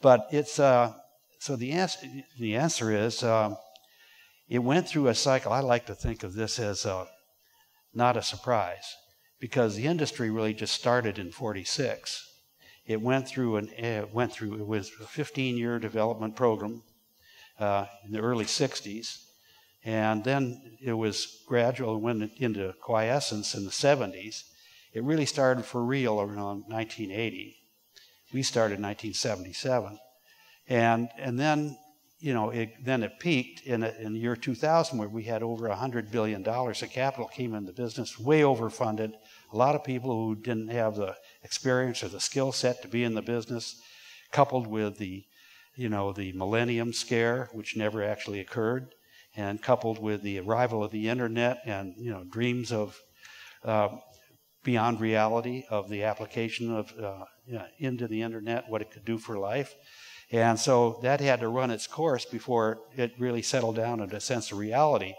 But it's, uh, so the answer, the answer is um, it went through a cycle. I like to think of this as a, not a surprise because the industry really just started in 46. It went through an it went through it was a 15 year development program uh, in the early 60s, and then it was gradual and went into quiescence in the 70s. It really started for real around 1980. We started in 1977, and and then you know it, then it peaked in a, in the year 2000 where we had over 100 billion dollars of capital came into the business, way overfunded. A lot of people who didn't have the experience or the skill set to be in the business, coupled with the you know the millennium scare, which never actually occurred, and coupled with the arrival of the internet and you know dreams of uh, beyond reality of the application of uh, into the internet, what it could do for life. And so that had to run its course before it really settled down into a sense of reality.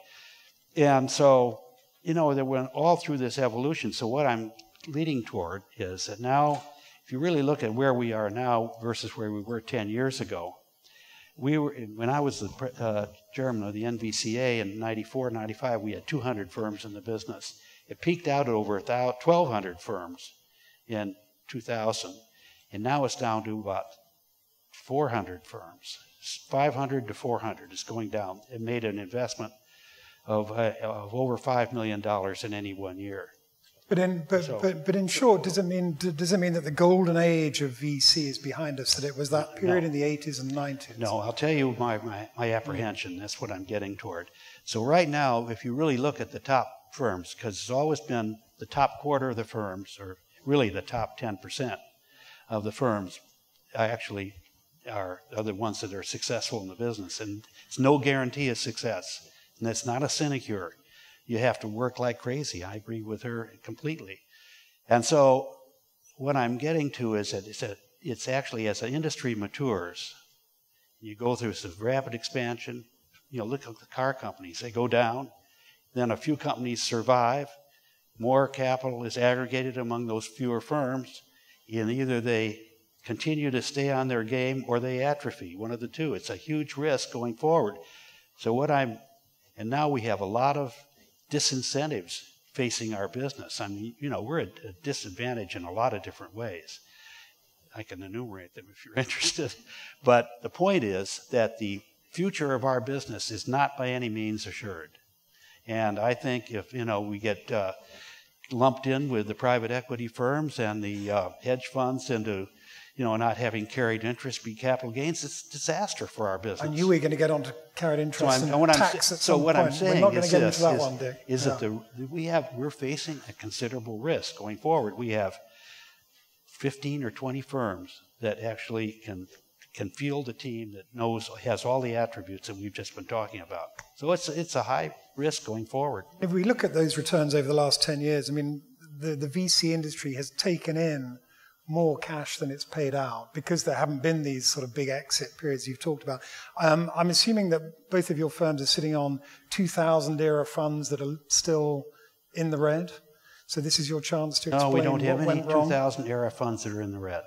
And so, you know, there went all through this evolution. So what I'm leading toward is that now, if you really look at where we are now versus where we were 10 years ago, we were when I was the uh, chairman of the NVCA in 94, 95, we had 200 firms in the business. It peaked out at over 1,200 firms in 2000, and now it's down to about 400 firms. 500 to 400 is going down. It made an investment of, uh, of over $5 million in any one year. But in, but, so, but, but in short, does it, mean, does it mean that the golden age of VC is behind us, that it was that period no. in the 80s and 90s? No, I'll tell you my, my, my apprehension. That's what I'm getting toward. So, right now, if you really look at the top firms, because it's always been the top quarter of the firms, or really the top 10% of the firms, actually are, are the ones that are successful in the business. And it's no guarantee of success. And that's not a sinecure. You have to work like crazy. I agree with her completely. And so what I'm getting to is that it's, that it's actually as the industry matures, you go through some rapid expansion. You know, look at the car companies. They go down. Then a few companies survive. More capital is aggregated among those fewer firms. And either they continue to stay on their game or they atrophy, one of the two. It's a huge risk going forward. So, what I'm, and now we have a lot of disincentives facing our business. I mean, you know, we're at a disadvantage in a lot of different ways. I can enumerate them if you're interested. But the point is that the future of our business is not by any means assured. And I think if, you know, we get uh, lumped in with the private equity firms and the uh, hedge funds into you know, not having carried interest be capital gains, it's a disaster for our business. I knew we were going to get onto carried interest so and tax at so what point. I'm saying we're not going is to get this, into that is, one. Is yeah. that the we have we're facing a considerable risk going forward. We have 15 or 20 firms that actually can can field a team that knows has all the attributes that we've just been talking about. So it's it's a high risk going forward. If we look at those returns over the last 10 years, I mean, the, the VC industry has taken in more cash than it's paid out because there haven't been these sort of big exit periods you've talked about. Um, I'm assuming that both of your firms are sitting on 2000 era funds that are still in the red. So this is your chance to explain No, we don't have any 2000 era funds that are in the red.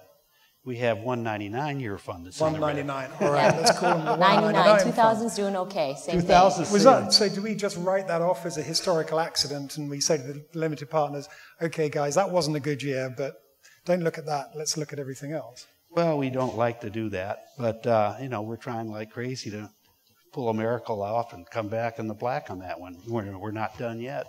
We have 199 year fund that's in 199. All right, let's call them the 99, 199 fund. 2000's doing okay. Same 2000 thing. Was that, so do we just write that off as a historical accident and we say to the limited partners, okay, guys, that wasn't a good year, but don't look at that. Let's look at everything else. Well, we don't like to do that, but uh, you know we're trying like crazy to pull a miracle off and come back in the black on that one. We're, we're not done yet.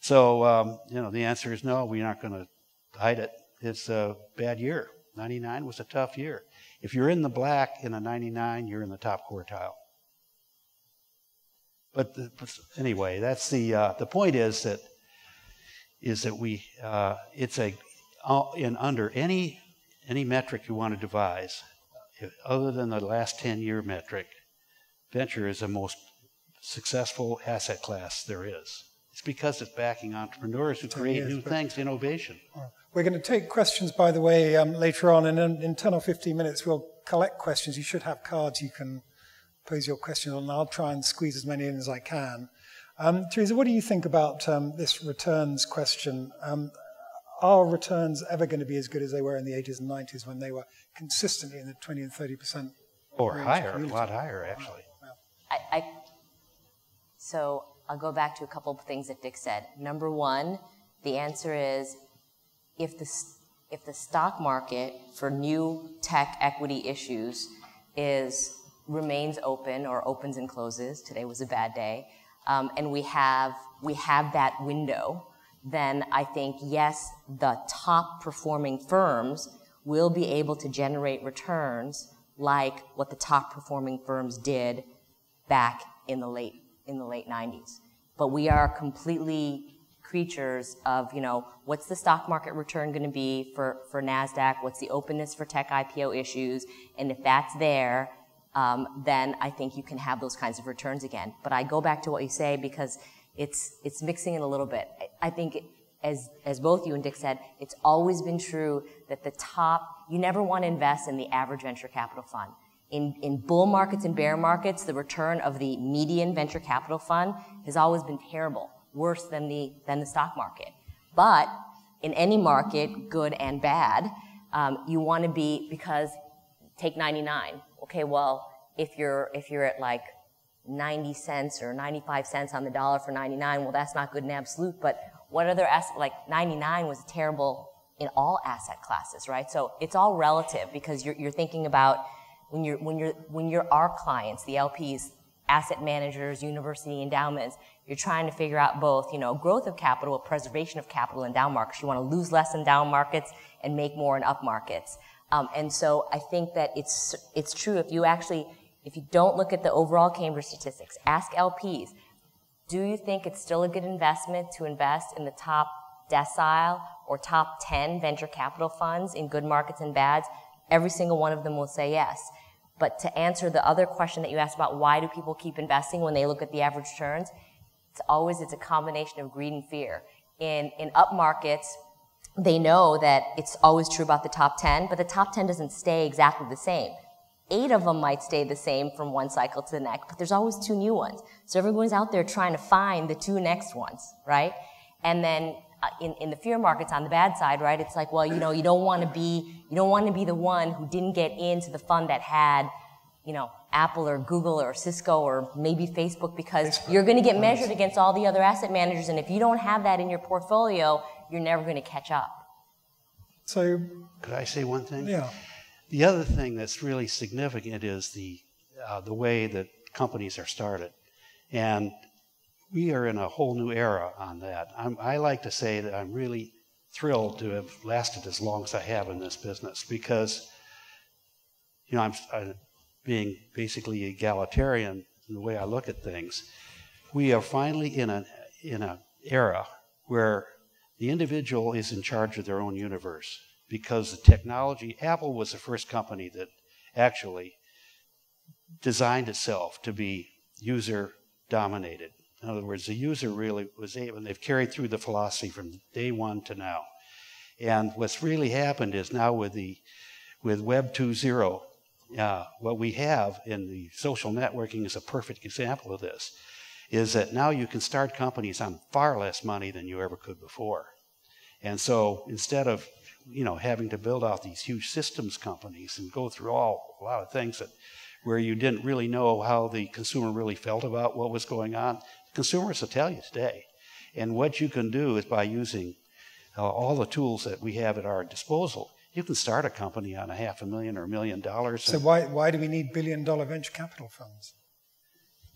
So um, you know the answer is no. We're not going to hide it. It's a bad year. 99 was a tough year. If you're in the black in a 99, you're in the top quartile. But, the, but anyway, that's the uh, the point is that is that we uh, it's a in under any any metric you want to devise, other than the last 10 year metric, venture is the most successful asset class there is. It's because it's backing entrepreneurs who create new things, innovation. We're going to take questions, by the way, um, later on. And in, in 10 or 15 minutes, we'll collect questions. You should have cards you can pose your question on. And I'll try and squeeze as many in as I can. Um, Theresia, what do you think about um, this returns question? Um, are returns ever going to be as good as they were in the 80s and 90s when they were consistently in the 20 and 30 percent? Or Range higher, a lot higher, actually. I, I, so I'll go back to a couple of things that Dick said. Number one, the answer is if the, if the stock market for new tech equity issues is remains open or opens and closes, today was a bad day, um, and we have, we have that window, then I think, yes, the top performing firms will be able to generate returns like what the top performing firms did back in the late in the late 90s. But we are completely creatures of, you know, what's the stock market return going to be for, for NASDAQ? What's the openness for tech IPO issues? And if that's there, um, then I think you can have those kinds of returns again. But I go back to what you say because it's, it's mixing it a little bit. I, I think as, as both you and Dick said, it's always been true that the top, you never want to invest in the average venture capital fund. In, in bull markets and bear markets, the return of the median venture capital fund has always been terrible, worse than the, than the stock market. But in any market, good and bad, um, you want to be, because take 99. Okay, well, if you're, if you're at like 90 cents or 95 cents on the dollar for 99, well, that's not good in absolute, but what other asset, like 99 was terrible in all asset classes, right? So it's all relative because you're, you're thinking about when you're, when you're, when you're our clients, the LPs, asset managers, university endowments, you're trying to figure out both, you know, growth of capital, preservation of capital in down markets. You want to lose less in down markets and make more in up markets. Um, and so I think that it's, it's true if you actually, if you don't look at the overall Cambridge statistics, ask LPs, do you think it's still a good investment to invest in the top decile or top 10 venture capital funds in good markets and bads? Every single one of them will say yes. But to answer the other question that you asked about why do people keep investing when they look at the average returns, it's always it's a combination of greed and fear. In in up markets, they know that it's always true about the top 10, but the top 10 doesn't stay exactly the same. Eight of them might stay the same from one cycle to the next, but there's always two new ones. So everyone's out there trying to find the two next ones, right? And then in, in the fear markets on the bad side, right, it's like, well, you know, you don't want to be, you don't want to be the one who didn't get into the fund that had, you know, Apple or Google or Cisco or maybe Facebook because you're going to get measured against all the other asset managers. And if you don't have that in your portfolio, you're never going to catch up. So, Could I say one thing? yeah. The other thing that's really significant is the uh, the way that companies are started, and we are in a whole new era on that. I'm, I like to say that I'm really thrilled to have lasted as long as I have in this business because, you know, I'm, i being basically egalitarian in the way I look at things. We are finally in a in an era where the individual is in charge of their own universe because the technology, Apple was the first company that actually designed itself to be user dominated. In other words, the user really was able, and they've carried through the philosophy from day one to now. And what's really happened is now with the with Web 2.0, uh, what we have in the social networking is a perfect example of this, is that now you can start companies on far less money than you ever could before. And so instead of you know having to build out these huge systems companies and go through all a lot of things that where you didn't really know how the consumer really felt about what was going on, consumers will tell you today. And what you can do is by using uh, all the tools that we have at our disposal, you can start a company on a half a million or a million dollars. So why, why do we need billion dollar venture capital funds?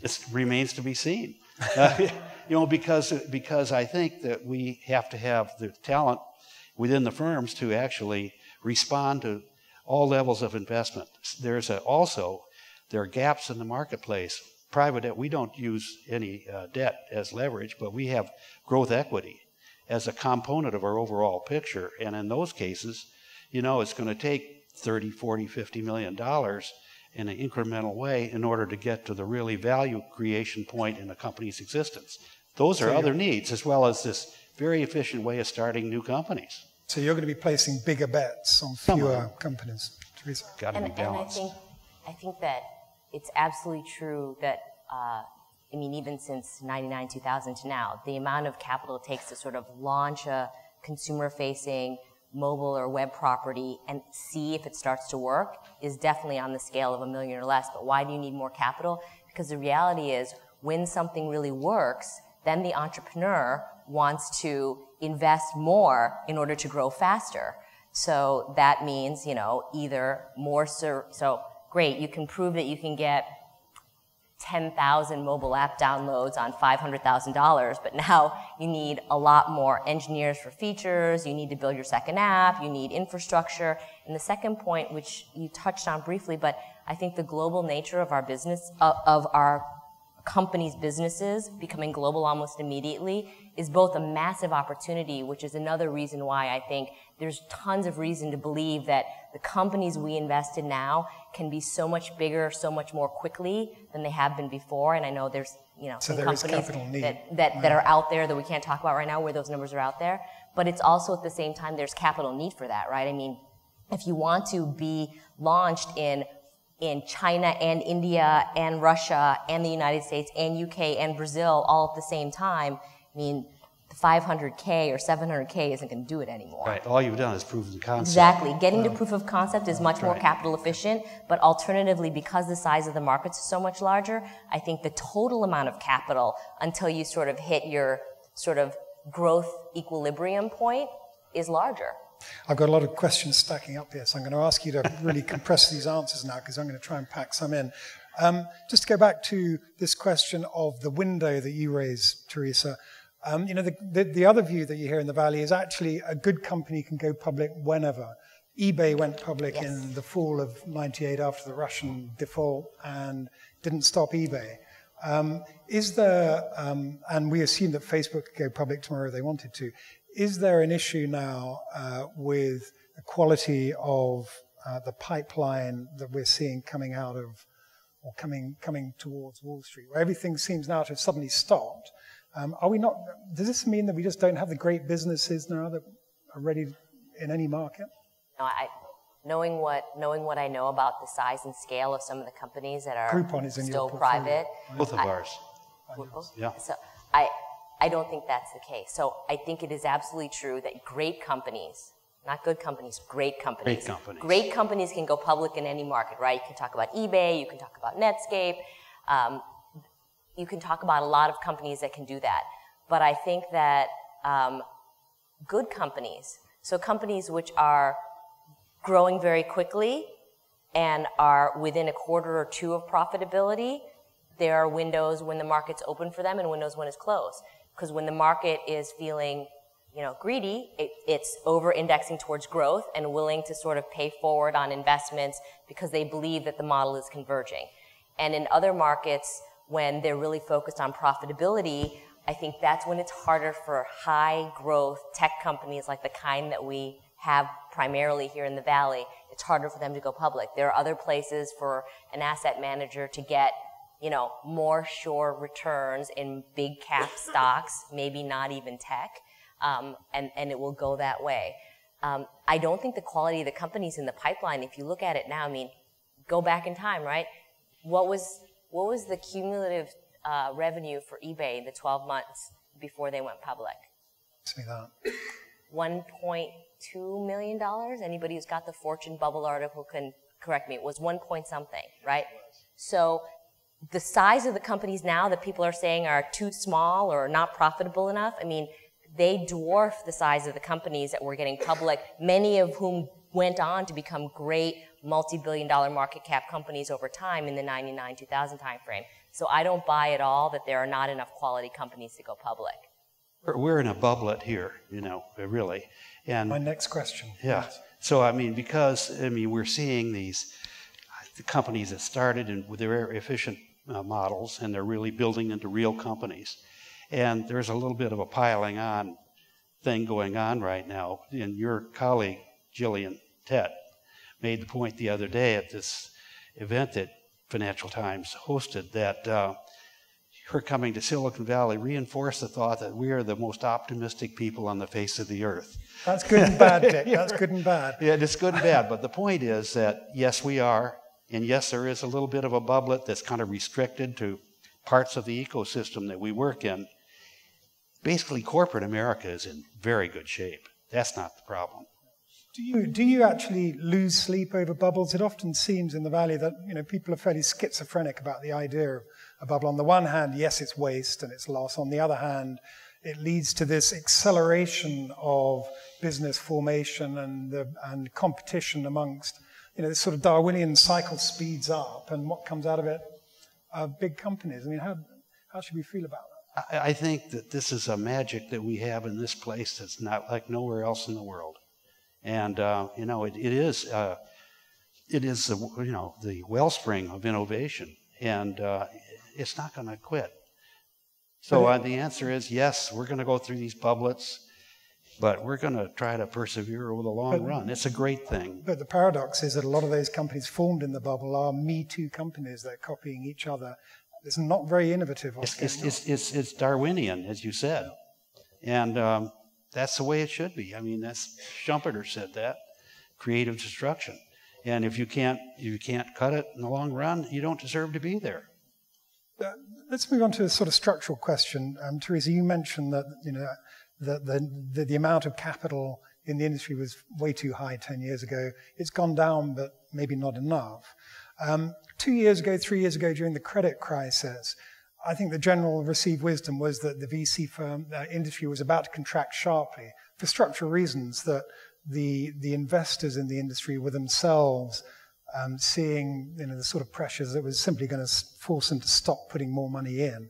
It remains to be seen. uh, you know, because, because I think that we have to have the talent within the firms to actually respond to all levels of investment. There's a, also, there are gaps in the marketplace. Private debt, we don't use any uh, debt as leverage, but we have growth equity as a component of our overall picture. And in those cases, you know, it's going to take 30, 40, 50 million dollars in an incremental way in order to get to the really value creation point in a company's existence. Those are so other needs, as well as this very efficient way of starting new companies. So you're going to be placing bigger bets on fewer companies, Theresia. Got to and, be balanced. And I think, I think that it's absolutely true that uh, I mean, even since 99, 2000 to now, the amount of capital it takes to sort of launch a consumer facing mobile or web property and see if it starts to work is definitely on the scale of a million or less. But why do you need more capital? Because the reality is when something really works, then the entrepreneur wants to invest more in order to grow faster. So that means, you know, either more, so great, you can prove that you can get 10,000 mobile app downloads on $500,000, but now you need a lot more engineers for features, you need to build your second app, you need infrastructure. And the second point, which you touched on briefly, but I think the global nature of our business, of our companies' businesses becoming global almost immediately is both a massive opportunity, which is another reason why I think there's tons of reason to believe that the companies we invest in now can be so much bigger, so much more quickly than they have been before. And I know there's, you know, so some companies that, that, that are out there that we can't talk about right now where those numbers are out there. But it's also at the same time there's capital need for that, right? I mean, if you want to be launched in in China and India and Russia and the United States and UK and Brazil all at the same time, I mean, 500K or 700K isn't going to do it anymore. Right. All you've done is prove the concept. Exactly. Getting to proof of concept is much more capital efficient, but alternatively, because the size of the markets is so much larger, I think the total amount of capital until you sort of hit your sort of growth equilibrium point is larger. I've got a lot of questions stacking up here, so I'm going to ask you to really compress these answers now because I'm going to try and pack some in. Um, just to go back to this question of the window that you raised, Theresia. Um, you know, the, the, the, other view that you hear in the Valley is actually a good company can go public whenever. eBay went public yes. in the fall of 98 after the Russian default and didn't stop eBay. Um, is there, um, and we assume that Facebook could go public tomorrow if they wanted to, is there an issue now uh, with the quality of uh, the pipeline that we're seeing coming out of or coming coming towards Wall Street, where everything seems now to have suddenly stopped? Um, are we not? Does this mean that we just don't have the great businesses now that are ready in any market? No, I, knowing what knowing what I know about the size and scale of some of the companies that are Groupon is still private. Both of I, ours. Yeah. So I I don't think that's the case. So I think it is absolutely true that great companies, not good companies, great companies. Great companies. Great companies can go public in any market, right? You can talk about eBay, you can talk about Netscape, um, you can talk about a lot of companies that can do that. But I think that um, good companies, so companies which are growing very quickly and are within a quarter or two of profitability, there are windows when the market's open for them and windows when it's closed. Because when the market is feeling, you know, greedy, it, it's over-indexing towards growth and willing to sort of pay forward on investments because they believe that the model is converging. And in other markets, when they're really focused on profitability, I think that's when it's harder for high growth tech companies like the kind that we have primarily here in the Valley. It's harder for them to go public. There are other places for an asset manager to get you know, more sure returns in big cap stocks, maybe not even tech, um, and, and it will go that way. Um, I don't think the quality of the companies in the pipeline, if you look at it now, I mean, go back in time, right? What was what was the cumulative uh, revenue for eBay in the 12 months before they went public? See that. 1.2 million dollars. Anybody who's got the Fortune bubble article can correct me. It was one point something, right? So the size of the companies now that people are saying are too small or not profitable enough, I mean, they dwarf the size of the companies that were getting public, many of whom went on to become great multi-billion dollar market cap companies over time in the 99 2000 timeframe. So I don't buy at all that there are not enough quality companies to go public. We're in a bubblet here, you know, really. And My next question. yeah. So I mean, because I mean, we're seeing these the companies that started in, with their efficient uh, models, and they're really building into real companies. And there's a little bit of a piling on thing going on right now. And your colleague Gillian Tett made the point the other day at this event that Financial Times hosted that uh, her coming to Silicon Valley reinforced the thought that we are the most optimistic people on the face of the earth. That's good and bad, Dick. That's good and bad. Yeah, it's good and bad. But the point is that yes, we are, and yes, there is a little bit of a bubblet that's kind of restricted to parts of the ecosystem that we work in. Basically, corporate America is in very good shape. That's not the problem. Do you, do you actually lose sleep over bubbles? It often seems in the Valley that you know, people are fairly schizophrenic about the idea of a bubble. On the one hand, yes, it's waste and it's loss. On the other hand, it leads to this acceleration of business formation and, the, and competition amongst, you know, this sort of Darwinian cycle speeds up, and what comes out of it are big companies. I mean, how, how should we feel about that? I, I think that this is a magic that we have in this place that's not like nowhere else in the world. And, uh, you know, it, it is, uh, it is the, you know, the wellspring of innovation. And uh, it's not going to quit. So uh, the answer is yes, we're going to go through these bublets, but we're going to try to persevere over the long But- run. It's a great thing. But the paradox is that a lot of those companies formed in the bubble are Me Too companies. They're copying each other. It's not very innovative. It's, it's, it's, it's, it's Darwinian, as you said. And um, that's the way it should be. I mean, that's Schumpeter said that creative destruction. And if you can't, you can't cut it in the long run, you don't deserve to be there. Uh, let's move on to a sort of structural question. Um, Theresia, you mentioned that you know that the, the the amount of capital in the industry was way too high 10 years ago. It's gone down, but maybe not enough. Um, two years ago, three years ago, during the credit crisis, I think the general received wisdom was that the VC firm uh, industry was about to contract sharply for structural reasons. That the the investors in the industry were themselves um, seeing you know the sort of pressures that was simply going to force them to stop putting more money in.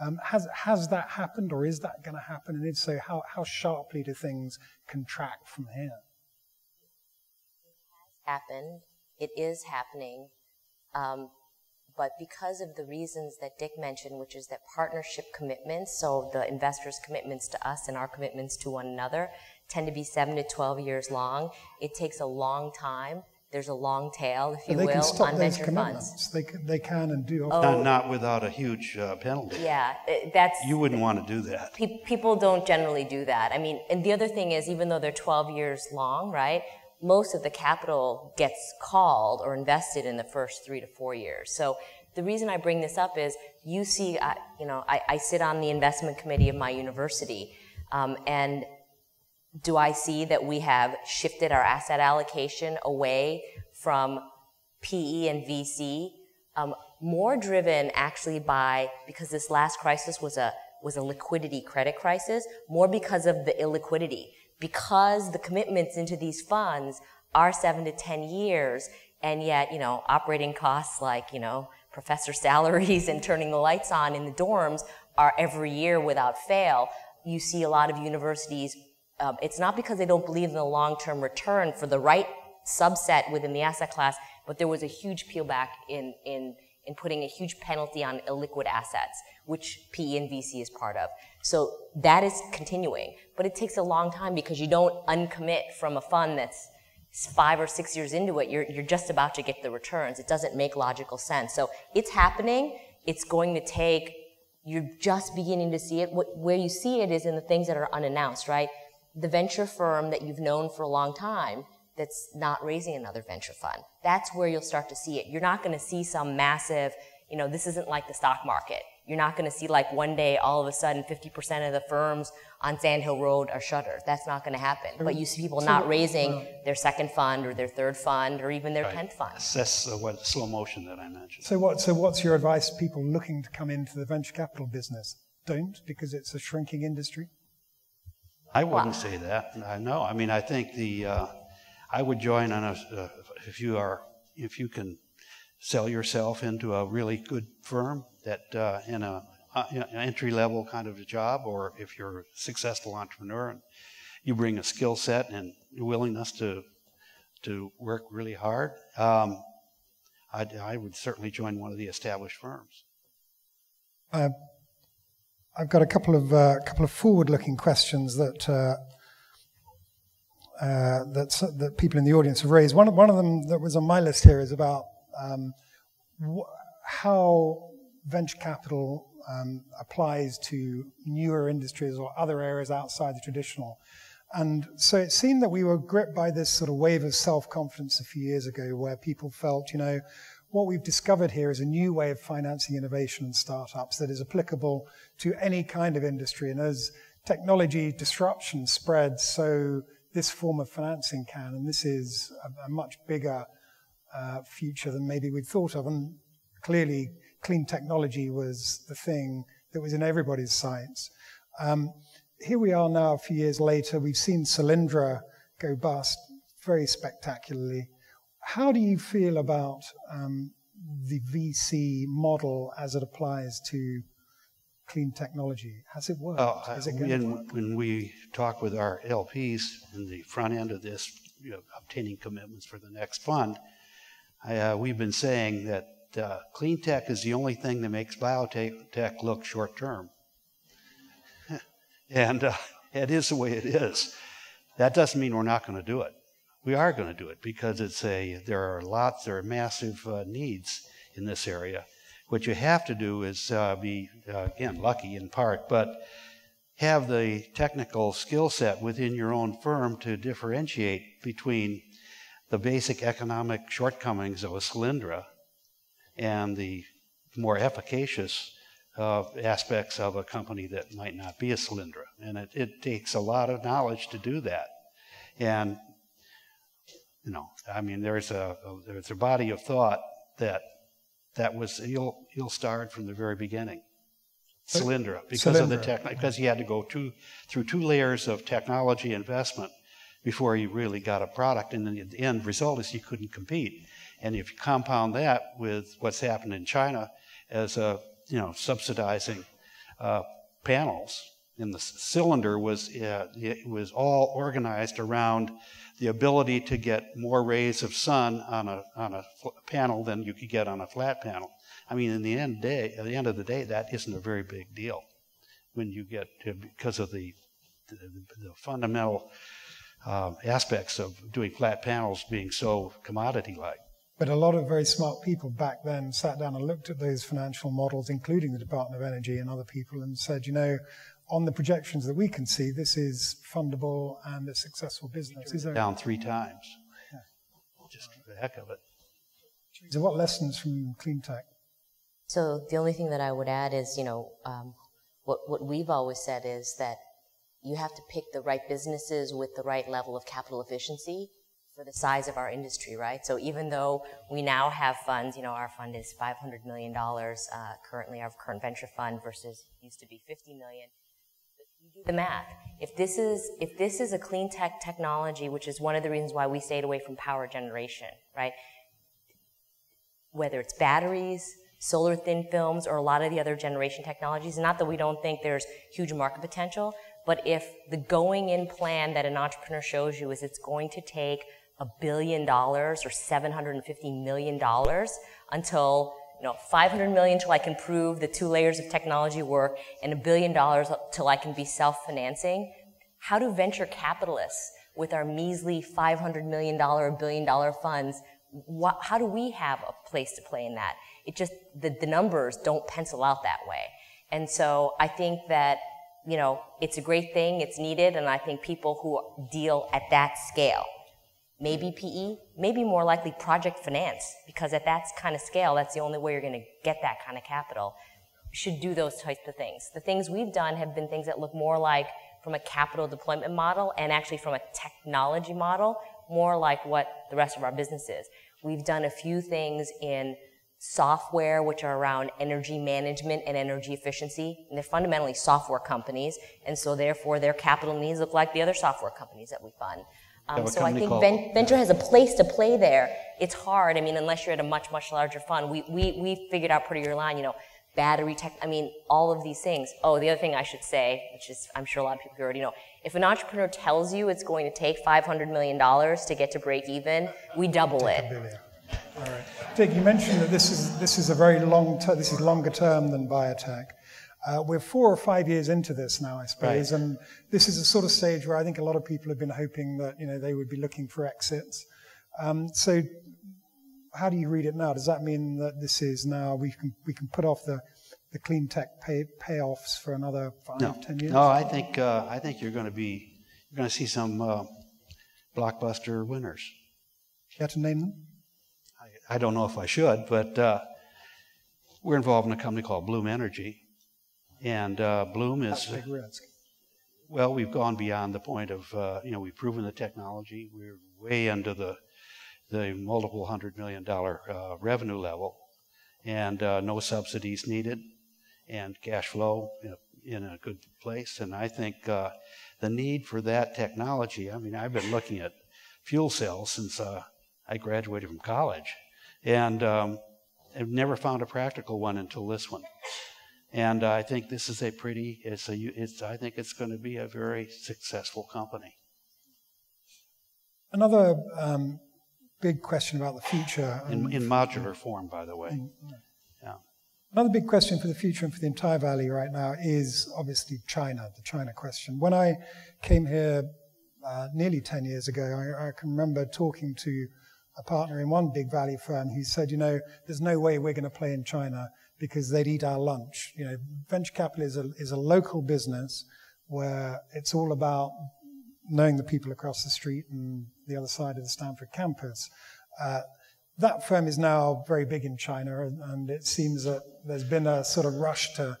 Um, has has that happened, or is that going to happen? And if so, how how sharply do things contract from here? happened. It is happening. Um, but because of the reasons that Dick mentioned, which is that partnership commitments, so the investors' commitments to us and our commitments to one another, tend to be seven to 12 years long. It takes a long time. There's a long tail, if you they will, can stop on those venture commitments. funds. They can, they can and do. Oh. Not, not without a huge uh, penalty. Yeah, that's. You wouldn't want to do that. Pe- people don't generally do that. I mean, and the other thing is, even though they're 12 years long, right, most of the capital gets called or invested in the first three to four years. So the reason I bring this up is you see, I you know, I, I sit on the investment committee of my university, um, and do I see that we have shifted our asset allocation away from PE and VC? Um, more driven actually by because this last crisis was a was a liquidity credit crisis, more because of the illiquidity, because the commitments into these funds are seven to ten years, and yet you know operating costs like you know professor salaries and turning the lights on in the dorms are every year without fail. You see a lot of universities um, it's not because they don't believe in the long-term return for the right subset within the asset class, but there was a huge peel back in, in, in putting a huge penalty on illiquid assets, which PE and VC is part of. So that is continuing, but it takes a long time because you don't uncommit from a fund that's five or six years into it. You're, you're just about to get the returns. It doesn't make logical sense. So it's happening. It's going to take, you're just beginning to see it. Where you see it is in the things that are unannounced, right? the venture firm that you've known for a long time that's not raising another venture fund. That's where you'll start to see it. You're not going to see some massive, you know, this isn't like the stock market. You're not going to see like one day all of a sudden 50% of the firms on Sand Hill Road are shuttered. That's not going to happen. But you see people not raising their second fund or their third fund or even their Right. tenth fund. That's uh, what slow motion that I mentioned. So, what, so what's your advice to people looking to come into the venture capital business? Don't, because it's a shrinking industry? I wouldn't say that. I know. I mean, I think the uh, I would join on a uh, if you are if you can sell yourself into a really good firm that uh, in a uh, entry level kind of a job, or if you're a successful entrepreneur and you bring a skill set and willingness to to work really hard, um, I, I would certainly join one of the established firms. Uh, I've got a couple of uh, couple of forward-looking questions that uh, uh, that that people in the audience have raised. One one of them that was on my list here is about um, how venture capital um, applies to newer industries or other areas outside the traditional. And so it seemed that we were gripped by this sort of wave of self-confidence a few years ago, where people felt, you know, what we've discovered here is a new way of financing innovation and startups that is applicable to any kind of industry. And as technology disruption spreads, so this form of financing can. And this is a, a much bigger uh, future than maybe we'd thought of. And clearly, clean technology was the thing that was in everybody's sights. Um, here we are now, a few years later. We've seen Solyndra go bust very spectacularly. How do you feel about um, the VC model as it applies to clean technology? Has it worked? Uh, Is it to when, work? when we talk with our LPs in the front end of this, you know, obtaining commitments for the next fund, I, uh, we've been saying that uh, clean tech is the only thing that makes biotech look short term. and uh, it is the way it is. That doesn't mean we're not going to do it. We are going to do it because it's a there are lots, there are massive uh, needs in this area. What you have to do is uh, be uh, again lucky in part, but have the technical skill set within your own firm to differentiate between the basic economic shortcomings of a Solyndra and the more efficacious uh, aspects of a company that might not be a Solyndra. And it, it takes a lot of knowledge to do that. And you know, I mean, there's a, a there's a body of thought that that was ill ill starred from the very beginning. Solyndra, because of the tech, because he had to go two, through two layers of technology investment before he really got a product, and then the end result is he couldn't compete. And if you compound that with what's happened in China as a you know subsidizing uh, panels, and the cylinder was uh, it was all organized around the ability to get more rays of sun on a on a panel than you could get on a flat panel. I mean, in the end day, at the end of the day, that isn't a very big deal when you get to, because of the the, the fundamental um, aspects of doing flat panels being so commodity-like. But a lot of very smart people back then sat down and looked at those financial models, including the Department of Energy and other people, and said, you know, on the projections that we can see, this is fundable and a successful business. Is there, Down three times, just for the heck of it. so what lessons from clean tech? So the only thing that I would add is, you know, um, what, what we've always said is that you have to pick the right businesses with the right level of capital efficiency for the size of our industry, right? So even though we now have funds, you know, our fund is $500 million uh, currently, our current venture fund versus used to be 50 million. You do the math. If this is if this is a clean tech technology, which is one of the reasons why we stayed away from power generation, right? whether it's batteries, solar thin films, or a lot of the other generation technologies. Not that we don't think there's huge market potential, but if the going in plan that an entrepreneur shows you is it's going to take a billion dollars or $750 million until you know, 500 million till I can prove the two layers of technology work and a billion dollars till I can be self-financing. How do venture capitalists with our measly $500 million, a billion dollar funds what, how do we have a place to play in that? It just, the, the numbers don't pencil out that way. And so I think that you know, it's a great thing, it's needed, and I think people who deal at that scale, maybe mm. PE, maybe more likely project finance, because at that kind of scale, that's the only way you're going to get that kind of capital, should do those types of things. The things we've done have been things that look more like from a capital deployment model and actually from a technology model, more like what the rest of our business is. We've done a few things in software, which are around energy management and energy efficiency. And they're fundamentally software companies, and so therefore their capital needs look like the other software companies that we fund. Um, so I think ven- venture has a place to play there. It's hard. I mean, unless you're at a much, much larger fund. We, we, we figured out pretty early on, you know, battery tech, I mean, all of these things. Oh, the other thing I should say, which is, I'm sure a lot of people already know, if an entrepreneur tells you it's going to take $500 million to get to break even, we double it. All right. Dick, you mentioned that this is, this is a very long term, this is longer term than biotech. Uh, we're four or five years into this now, I suppose, right. and this is a sort of stage where I think a lot of people have been hoping that you know they would be looking for exits. Um, so, how do you read it now? Does that mean that this is now we can we can put off the the clean tech pay, payoffs for another five, no. ten years? No, I think uh, I think you're going to be you're going to see some uh, blockbuster winners. You have to name them. I, don't know if I should, but uh, we're involved in a company called Bloom Energy, and uh, Bloom is big risk. Well, we've gone beyond the point of uh, you know we've proven the technology. We're way into the the multiple hundred million dollar uh, revenue level, and no subsidies needed and cash flow in a, in a good place. And I think uh, the need for that technology, I mean, I've been looking at fuel cells since uh, I graduated from college, and um, I've never found a practical one until this one. And I think this is a pretty, it's a, it's, I think it's going to be a very successful company. Another um, big question about the future. In, in modular form, by the way. In, yeah. Another big question for the future and for the entire valley right now is obviously China, the China question. When I came here uh, nearly 10 years ago, I, I, can remember talking to a partner in one big valley firm who said, you know, there's no way we're going to play in China because they'd eat our lunch. You know, venture capital is a, is a local business where it's all about knowing the people across the street and the other side of the Stanford campus. Uh, that firm is now very big in China, and, and, it seems that there's been a sort of rush to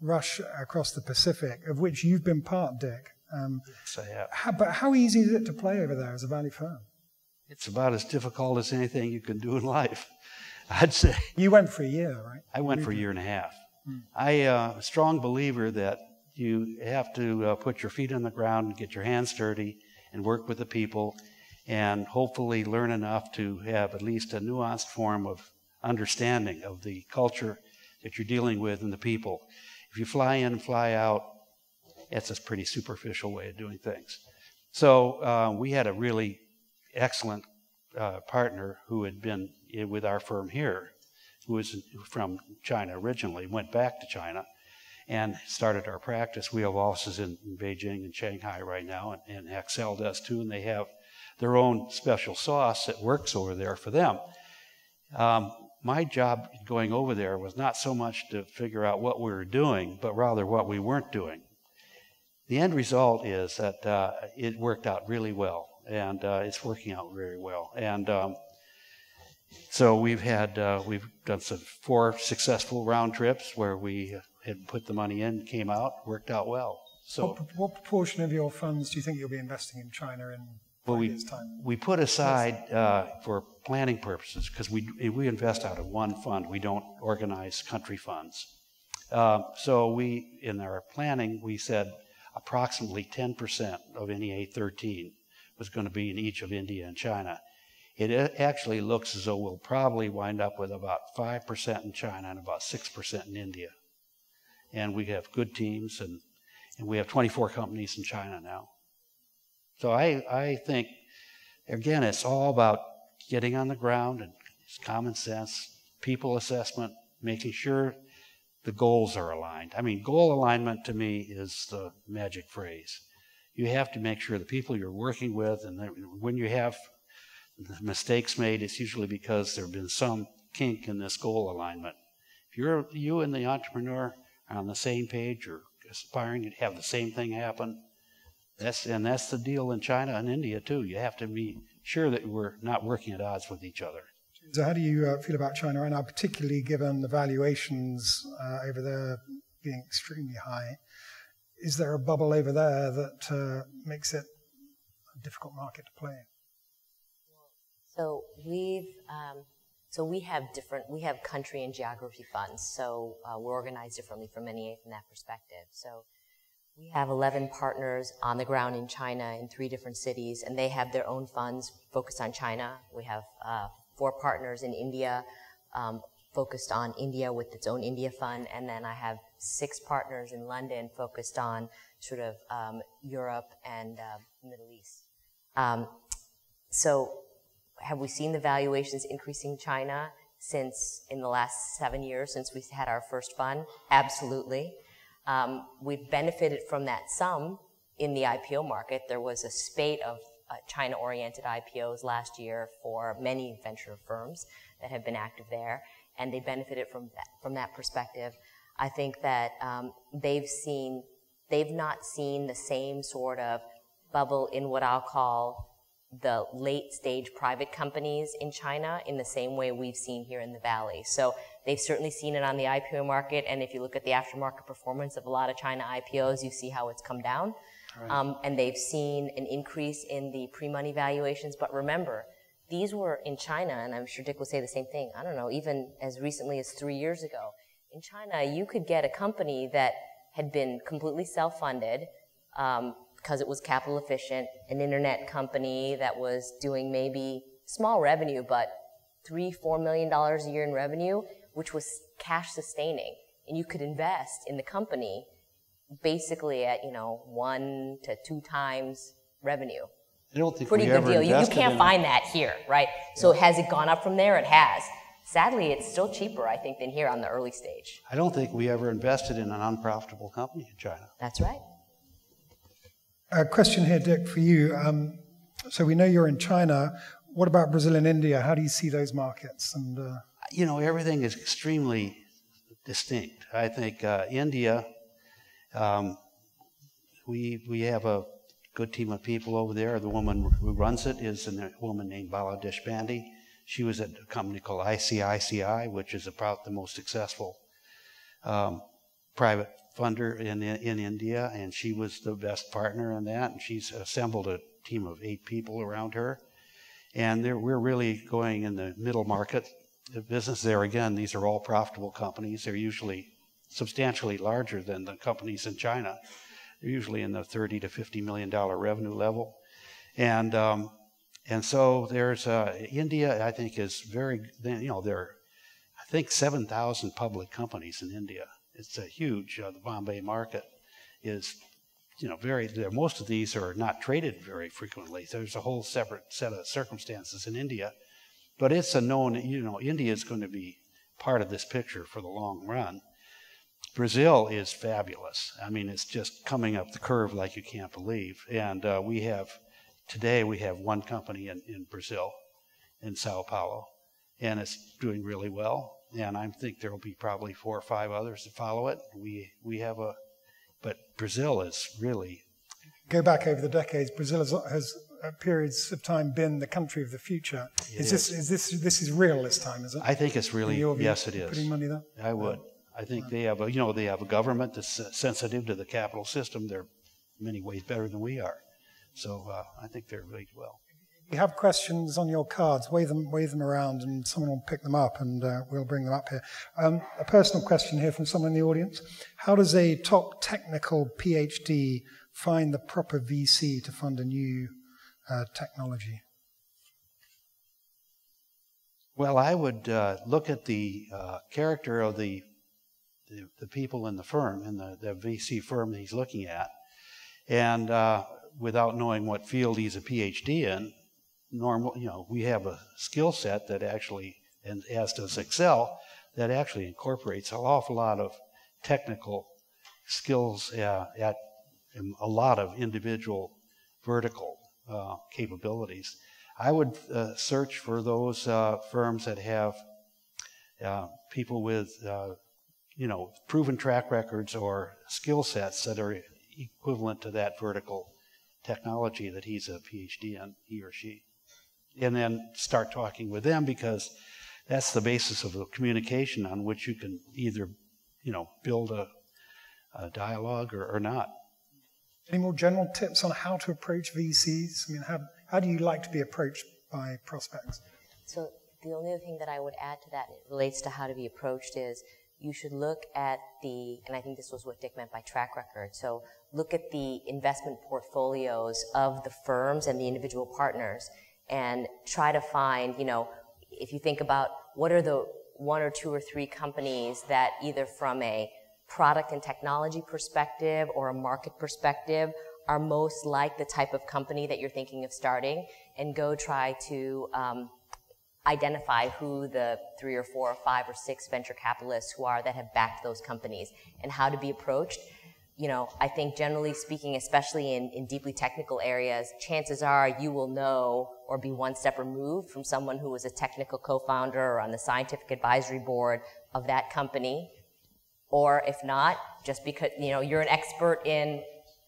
rush across the Pacific, of which you've been part, Dick. Um, so, yeah. How, but how easy is it to play over there as a Valley firm? It's about as difficult as anything you can do in life, I'd say. You went for a year, right? I went for a year and a half. Hmm. I uh, a strong believer that you have to uh, put your feet on the ground and get your hands dirty and work with the people and hopefully learn enough to have at least a nuanced form of understanding of the culture that you're dealing with and the people. If you fly in and fly out, it's a pretty superficial way of doing things. So uh, we had a really excellent uh, partner who had been with our firm here, who was from China originally, went back to China and started our practice. We have offices in, in Beijing and Shanghai right now, and, and Accel does too, and they have their own special sauce that works over there for them. Um, my job going over there was not so much to figure out what we were doing, but rather what we weren't doing. The end result is that uh, it worked out really well, and uh, it's working out very well. And um, so we've had uh, we've done some four successful round trips where we had put the money in, came out, worked out well. So, what, what proportion of your funds do you think you'll be investing in China in well, we, we put aside uh, for planning purposes because we, we invest out of one fund. We don't organize country funds. Uh, so we, in our planning, we said approximately 10% of NEA 13 was going to be in each of India and China. It uh, actually looks as though we'll probably wind up with about 5% in China and about 6% in India and we have good teams, and, and we have 24 companies in China now. So I, I think, again, it's all about getting on the ground and common sense, people assessment, making sure the goals are aligned. I mean, goal alignment to me is the magic phrase. You have to make sure the people you're working with, and when you have mistakes made, it's usually because there have been some kink in this goal alignment. If you're you and the entrepreneur are on the same page or aspiring to have the same thing happen. That's, and that's the deal in China and India too. You have to be sure that we're not working at odds with each other. So, how do you uh, feel about China right now, particularly given the valuations uh, over there being extremely high? Is there a bubble over there that uh, makes it a difficult market to play in? So we've um, so we have different we have country and geography funds. So uh, we're organized differently from NEA from that perspective. So we have 11 partners on the ground in China in three different cities, and they have their own funds focused on China. We have uh, four partners in India um, focused on India with its own India fund, and then I have six partners in London focused on sort of um, Europe and uh, Middle East. Um, so have we seen the valuations increasing China since in the last seven years since we had our first fund? Absolutely. Um, we've benefited from that some in the IPO market. There was a spate of uh, China-oriented IPOs last year for many venture firms that have been active there, and they benefited from that, from that perspective. I think that um, they've seen, they've not seen the same sort of bubble in what I'll call the late stage private companies in China in the same way we've seen here in the Valley. So they've certainly seen it on the IPO market. And if you look at the aftermarket performance of a lot of China IPOs, you see how it's come down. Right. Um, and they've seen an increase in the pre-money valuations. But remember, these were in China, and I'm sure Dick would say the same thing. I don't know, even as recently as three years ago. In China, you could get a company that had been completely self-funded, um, because it was capital efficient, an internet company that was doing maybe small revenue, but three, four million dollars a year in revenue, which was cash sustaining. And you could invest in the company basically at, you know, one to two times revenue. I don't think Pretty good deal. You, you, can't find that here, right? Yeah. So has it gone up from there? It has. Sadly, it's still cheaper, I think, than here on the early stage. I don't think we ever invested in an unprofitable company in China. That's right. A question here, Dick, for you. Um, so we know you're in China. What about Brazil and India? How do you see those markets? And uh... you know, everything is extremely distinct. I think uh, India, um, we we have a good team of people over there. The woman who runs it is a woman named Bala Deshpande. She was at a company called ICICI, which is about the most successful um, private funder in, in India, and she was the best partner in that. And she's assembled a team of eight people around her. And we're really going in the middle market the business there. Again, these are all profitable companies. They're usually substantially larger than the companies in China. They're usually in the 30 to 50 million dollar revenue level. And um, and so there's uh, India. I think is very you know there are I think 7,000 public companies in India it's a huge. Uh, the Bombay market is, you know, very. Most of these are not traded very frequently. There's a whole separate set of circumstances in India, but it's a known. You know, India is going to be part of this picture for the long run. Brazil is fabulous. I mean, it's just coming up the curve like you can't believe. And uh, we have today we have one company in, in Brazil, in Sao Paulo, and it's doing really well and I think there will be probably four or five others to follow it. We we have a, but Brazil is really. Go back over the decades. Brazil has, has at periods of time been the country of the future. Is, is, this is this this is real this time? Is it? I think it's really yes, it is. Putting money there. I would. I think they have a you know they have a government that's sensitive to the capital system. They're many ways better than we are. So uh, I think they're really well If you have questions on your cards, wave them, wave them around, and someone will pick them up, and uh, we'll bring them up here. Um, a personal question here from someone in the audience: How does a top technical PhD find the proper VC to fund a new uh, technology? Well, I would uh, look at the uh, character of the, the, the people in the firm, in the, the VC firm that he's looking at, and uh, without knowing what field he's a PhD in, normal, you know, we have a skill set that actually, and as does Accel, that actually incorporates an awful lot of technical skills uh, at a lot of individual vertical uh, capabilities. I would uh, search for those uh, firms that have uh, people with, uh, you know, proven track records or skill sets that are equivalent to that vertical technology that he's a PhD in, he or she. And then start talking with them because that's the basis of the communication on which you can either, you know, build a, a dialogue or, or not. Any more general tips on how to approach VCs? I mean, how, how do you like to be approached by prospects? So the only other thing that I would add to that relates to how to be approached is you should look at the, and I think this was what Dick meant by track record. So look at the investment portfolios of the firms and the individual partners and try to find, you know, if you think about what are the one or two or three companies that either from a product and technology perspective or a market perspective are most like the type of company that you're thinking of starting and go try to um, identify who the three or four or five or six venture capitalists who are that have backed those companies and how to be approached. You know, I think generally speaking, especially in, in deeply technical areas, chances are you will know or be one step removed from someone who was a technical co-founder or on the scientific advisory board of that company. Or if not, just because, you know, you're an expert in,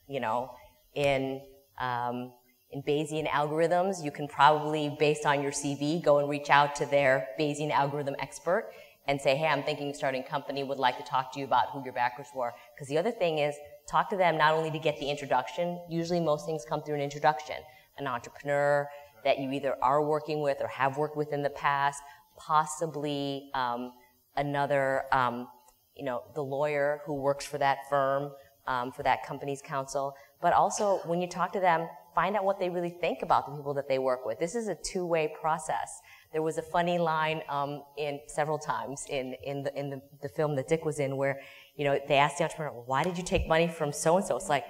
you know, in um, in Bayesian algorithms, you can probably, based on your CV, go and reach out to their Bayesian algorithm expert and say, hey, I'm thinking of starting a company, would like to talk to you about who your backers were. Because the other thing is, talk to them not only to get the introduction, usually most things come through an introduction. An entrepreneur that you either are working with or have worked with in the past, possibly um, another, um, you know, the lawyer who works for that firm, um, for that company's counsel. But also, when you talk to them, find out what they really think about the people that they work with. This is a two-way process. There was a funny line um, in several times in in the in the, the film that Dick was in where you know they asked the entrepreneur, "Why did you take money from so and so?" It's like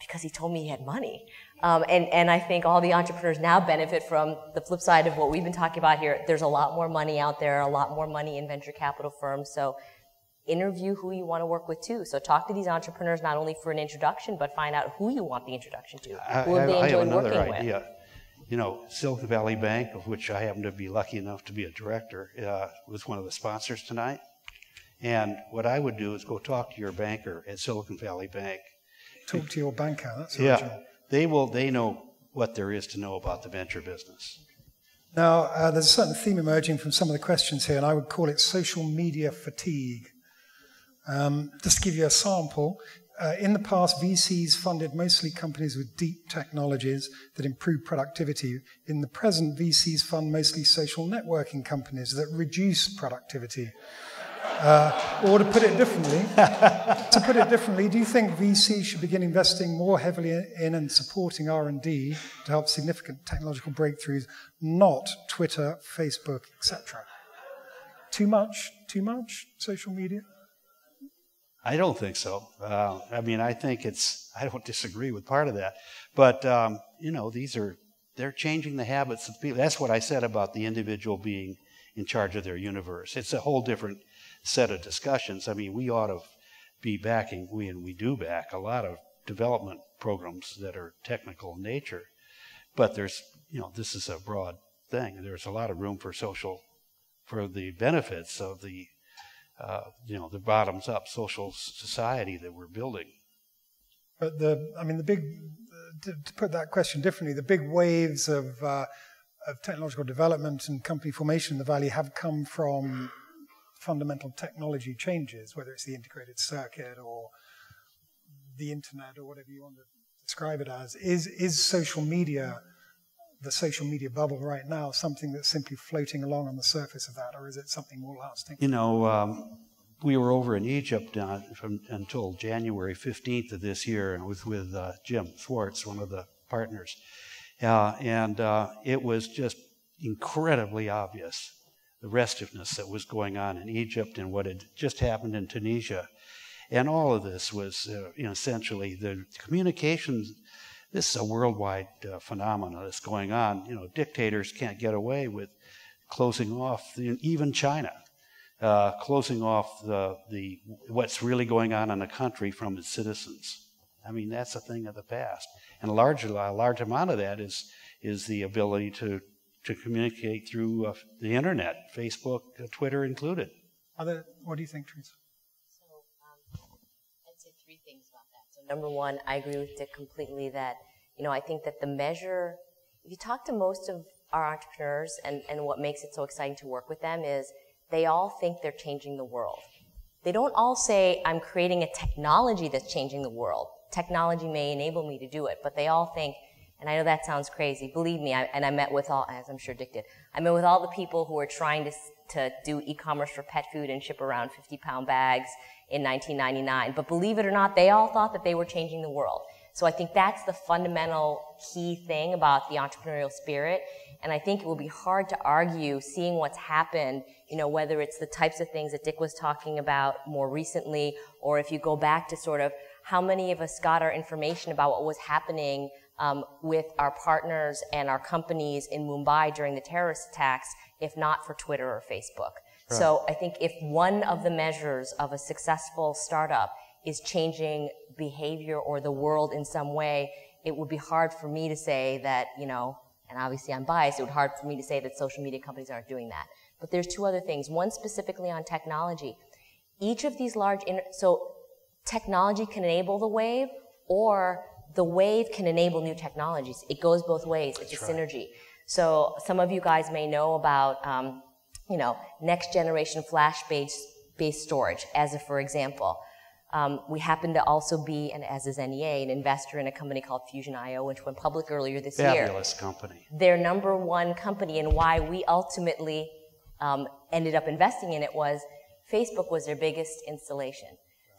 because he told me he had money. Um, and, and I think all the entrepreneurs now benefit from the flip side of what we've been talking about here. There's a lot more money out there, a lot more money in venture capital firms. So interview who you want to work with too. So talk to these entrepreneurs not only for an introduction, but find out who you want the introduction to. Who I, they I enjoy have another working idea. with. You know, Silicon Valley Bank, of which I happen to be lucky enough to be a director, uh, was one of the sponsors tonight. And what I would do is go talk to your banker at Silicon Valley Bank. Talk to your banker. That's Yeah, original. they will. They know what there is to know about the venture business. Now, uh, there's a certain theme emerging from some of the questions here, and I would call it social media fatigue. Um, just to give you a sample, uh, in the past, VCs funded mostly companies with deep technologies that improve productivity. In the present, VCs fund mostly social networking companies that reduce productivity. Uh, or to put it differently, to put it differently, do you think VCs should begin investing more heavily in and supporting R&D to help significant technological breakthroughs, not Twitter, Facebook, etc.? Too much? Too much social media? I don't think so. Uh, I mean, I think it's. I don't disagree with part of that, but um, you know, these are they're changing the habits of people. That's what I said about the individual being in charge of their universe. It's a whole different set of discussions. I mean, we ought to be backing, we and we do back a lot of development programs that are technical in nature, but there's, you know, this is a broad thing. There's a lot of room for social, for the benefits of the, uh, you know, the bottoms up social society that we're building. But the, I mean, the big, to, to put that question differently, the big waves of, uh, of technological development and company formation in the Valley have come from fundamental technology changes, whether it's the integrated circuit or the internet or whatever you want to describe it as. Is, is social media, the social media bubble right now, something that's simply floating along on the surface of that, or is it something more lasting? You know, um, we were over in Egypt uh, from, until January 15th of this year, and was with uh, Jim Swartz, one of the partners. Uh, and uh, it was just incredibly obvious the restiveness that was going on in Egypt and what had just happened in Tunisia. And all of this was, uh, you know, essentially the communications. This is a worldwide uh, phenomenon that's going on. You know, dictators can't get away with closing off the, even China, uh, closing off the, the what's really going on in the country from its citizens. I mean, that's a thing of the past. And a large, a large amount of that is, is the ability to, to communicate through uh, the internet, Facebook, uh, Twitter included. Other, what do you think, Theresia? three things about that. So number one, I agree with Dick completely that, you know, I think that the measure, if you talk to most of our entrepreneurs and, and what makes it so exciting to work with them is they all think they're changing the world. They don't all say, I'm creating a technology that's changing the world. Technology may enable me to do it, but they all think, and I know that sounds crazy. Believe me, I, and I met with all, as I'm sure Dick did, I met with all the people who are trying to, to do e-commerce for pet food and ship around 50 pound bags in 1999. But believe it or not, they all thought that they were changing the world. So I think that's the fundamental key thing about the entrepreneurial spirit. And I think it will be hard to argue seeing what's happened, you know, whether it's the types of things that Dick was talking about more recently, or if you go back to sort of how many of us got our information about what was happening um, with our partners and our companies in Mumbai during the terrorist attacks, if not for Twitter or Facebook. Right. So I think if one of the measures of a successful startup is changing behavior or the world in some way, it would be hard for me to say that, you know, and obviously I'm biased, it would be hard for me to say that social media companies aren't doing that. But there's two other things. One specifically on technology. Each of these large, so technology can enable the wave or the wave can enable new technologies. It goes both ways. It's That's a right. synergy. So some of you guys may know about, um, you know, next generation flash-based based storage, as a for example. Um, we happen to also be, and as is NEA, an investor in a company called Fusion IO, which went public earlier this Fabulous year. Fabulous company. Their number one company, and why we ultimately um, ended up investing in it was Facebook was their biggest installation.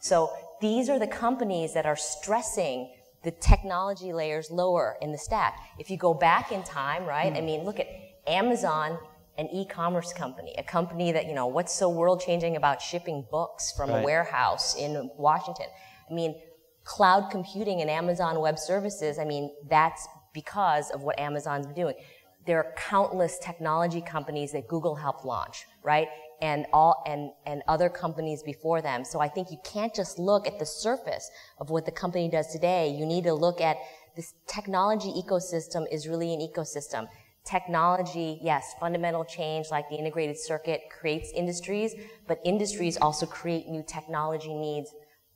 So these are the companies that are stressing the technology layers lower in the stack. If you go back in time, right? I hmm. mean, look at Amazon, an e-commerce company, a company that, you know, what's so world changing about shipping books from right. a warehouse in Washington? I mean, cloud computing and Amazon Web Services, I mean, that's because of what Amazon's been doing. There are countless technology companies that Google helped launch, right? And all and and other companies before them. So I think you can't just look at the surface of what the company does today. You need to look at this technology ecosystem is really an ecosystem. Technology, yes, fundamental change like the integrated circuit creates industries, but industries also create new technology needs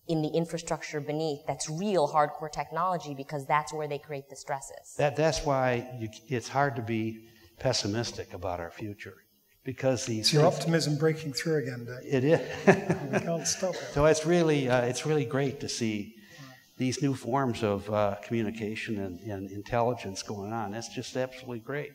in the infrastructure beneath that's real hardcore technology because that's where they create the stresses. That, that's why you, it's hard to be pessimistic about our future because these it's your optimism breaking through again. Dave. It is. we can't stop it. So it's really uh, it's really great to see these new forms of uh, communication and, and, intelligence going on. That's just absolutely great.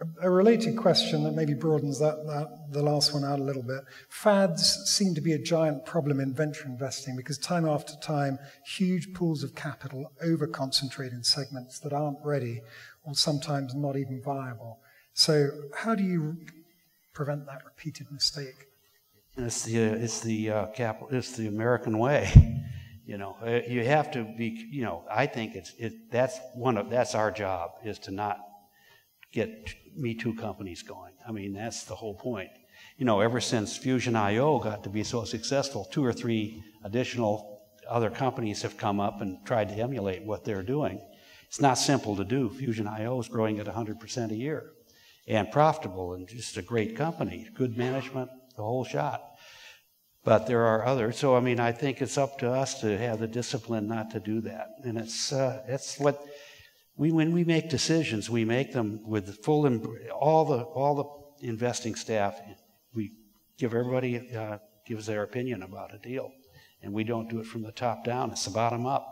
A, a related question that maybe broadens that, that the last one out a little bit. Fads seem to be a giant problem in venture investing because time after time, huge pools of capital over concentrate in segments that aren't ready or sometimes not even viable. So, how do you prevent that repeated mistake. It's the it's the uh, capital it's the American way. You know, uh, you have to be. You know, I think it's it. That's one of that's our job is to not get Me Too companies going. I mean, that's the whole point. You know, ever since Fusion IO got to be so successful, two or three additional other companies have come up and tried to emulate what they're doing. It's not simple to do. Fusion IO is growing at 100% a year and profitable and just a great company, good management, the whole shot. But there are others. So, I mean, I think it's up to us to have the discipline not to do that. And it's, uh, it's what we, when we make decisions, we make them with full, all the, all the investing staff, we give everybody, uh, gives their opinion about a deal. And we don't do it from the top down, it's the bottom up.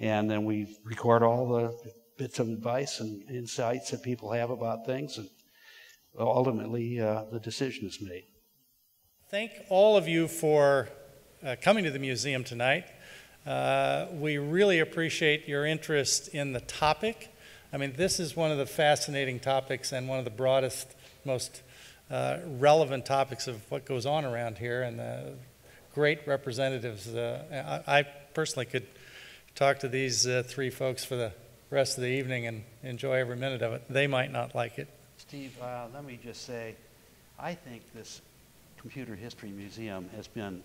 And then we record all the bits of advice and insights that people have about things, and ultimately uh, the decision is made. Thank all of you for uh, coming to the museum tonight. Uh, we really appreciate your interest in the topic. I mean, this is one of the fascinating topics and one of the broadest, most uh, relevant topics of what goes on around here, and the great representatives. Uh, I, I, personally could talk to these uh, three folks for the rest of the evening and enjoy every minute of it. They might not like it. Steve, uh, let me just say, I think this Computer History Museum has been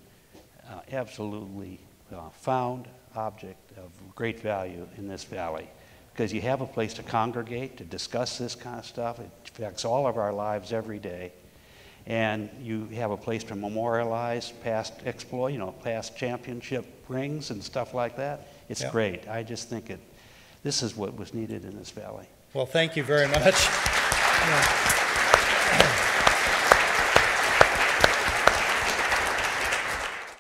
uh, absolutely uh, found object of great value in this valley because you have a place to congregate, to discuss this kind of stuff. It affects all of our lives every day. and you have a place to memorialize past exploit, you know, past championship rings and stuff like that. It's Yeah. great. I just think it, this is what was needed in this valley. Well, thank you very much. Yeah.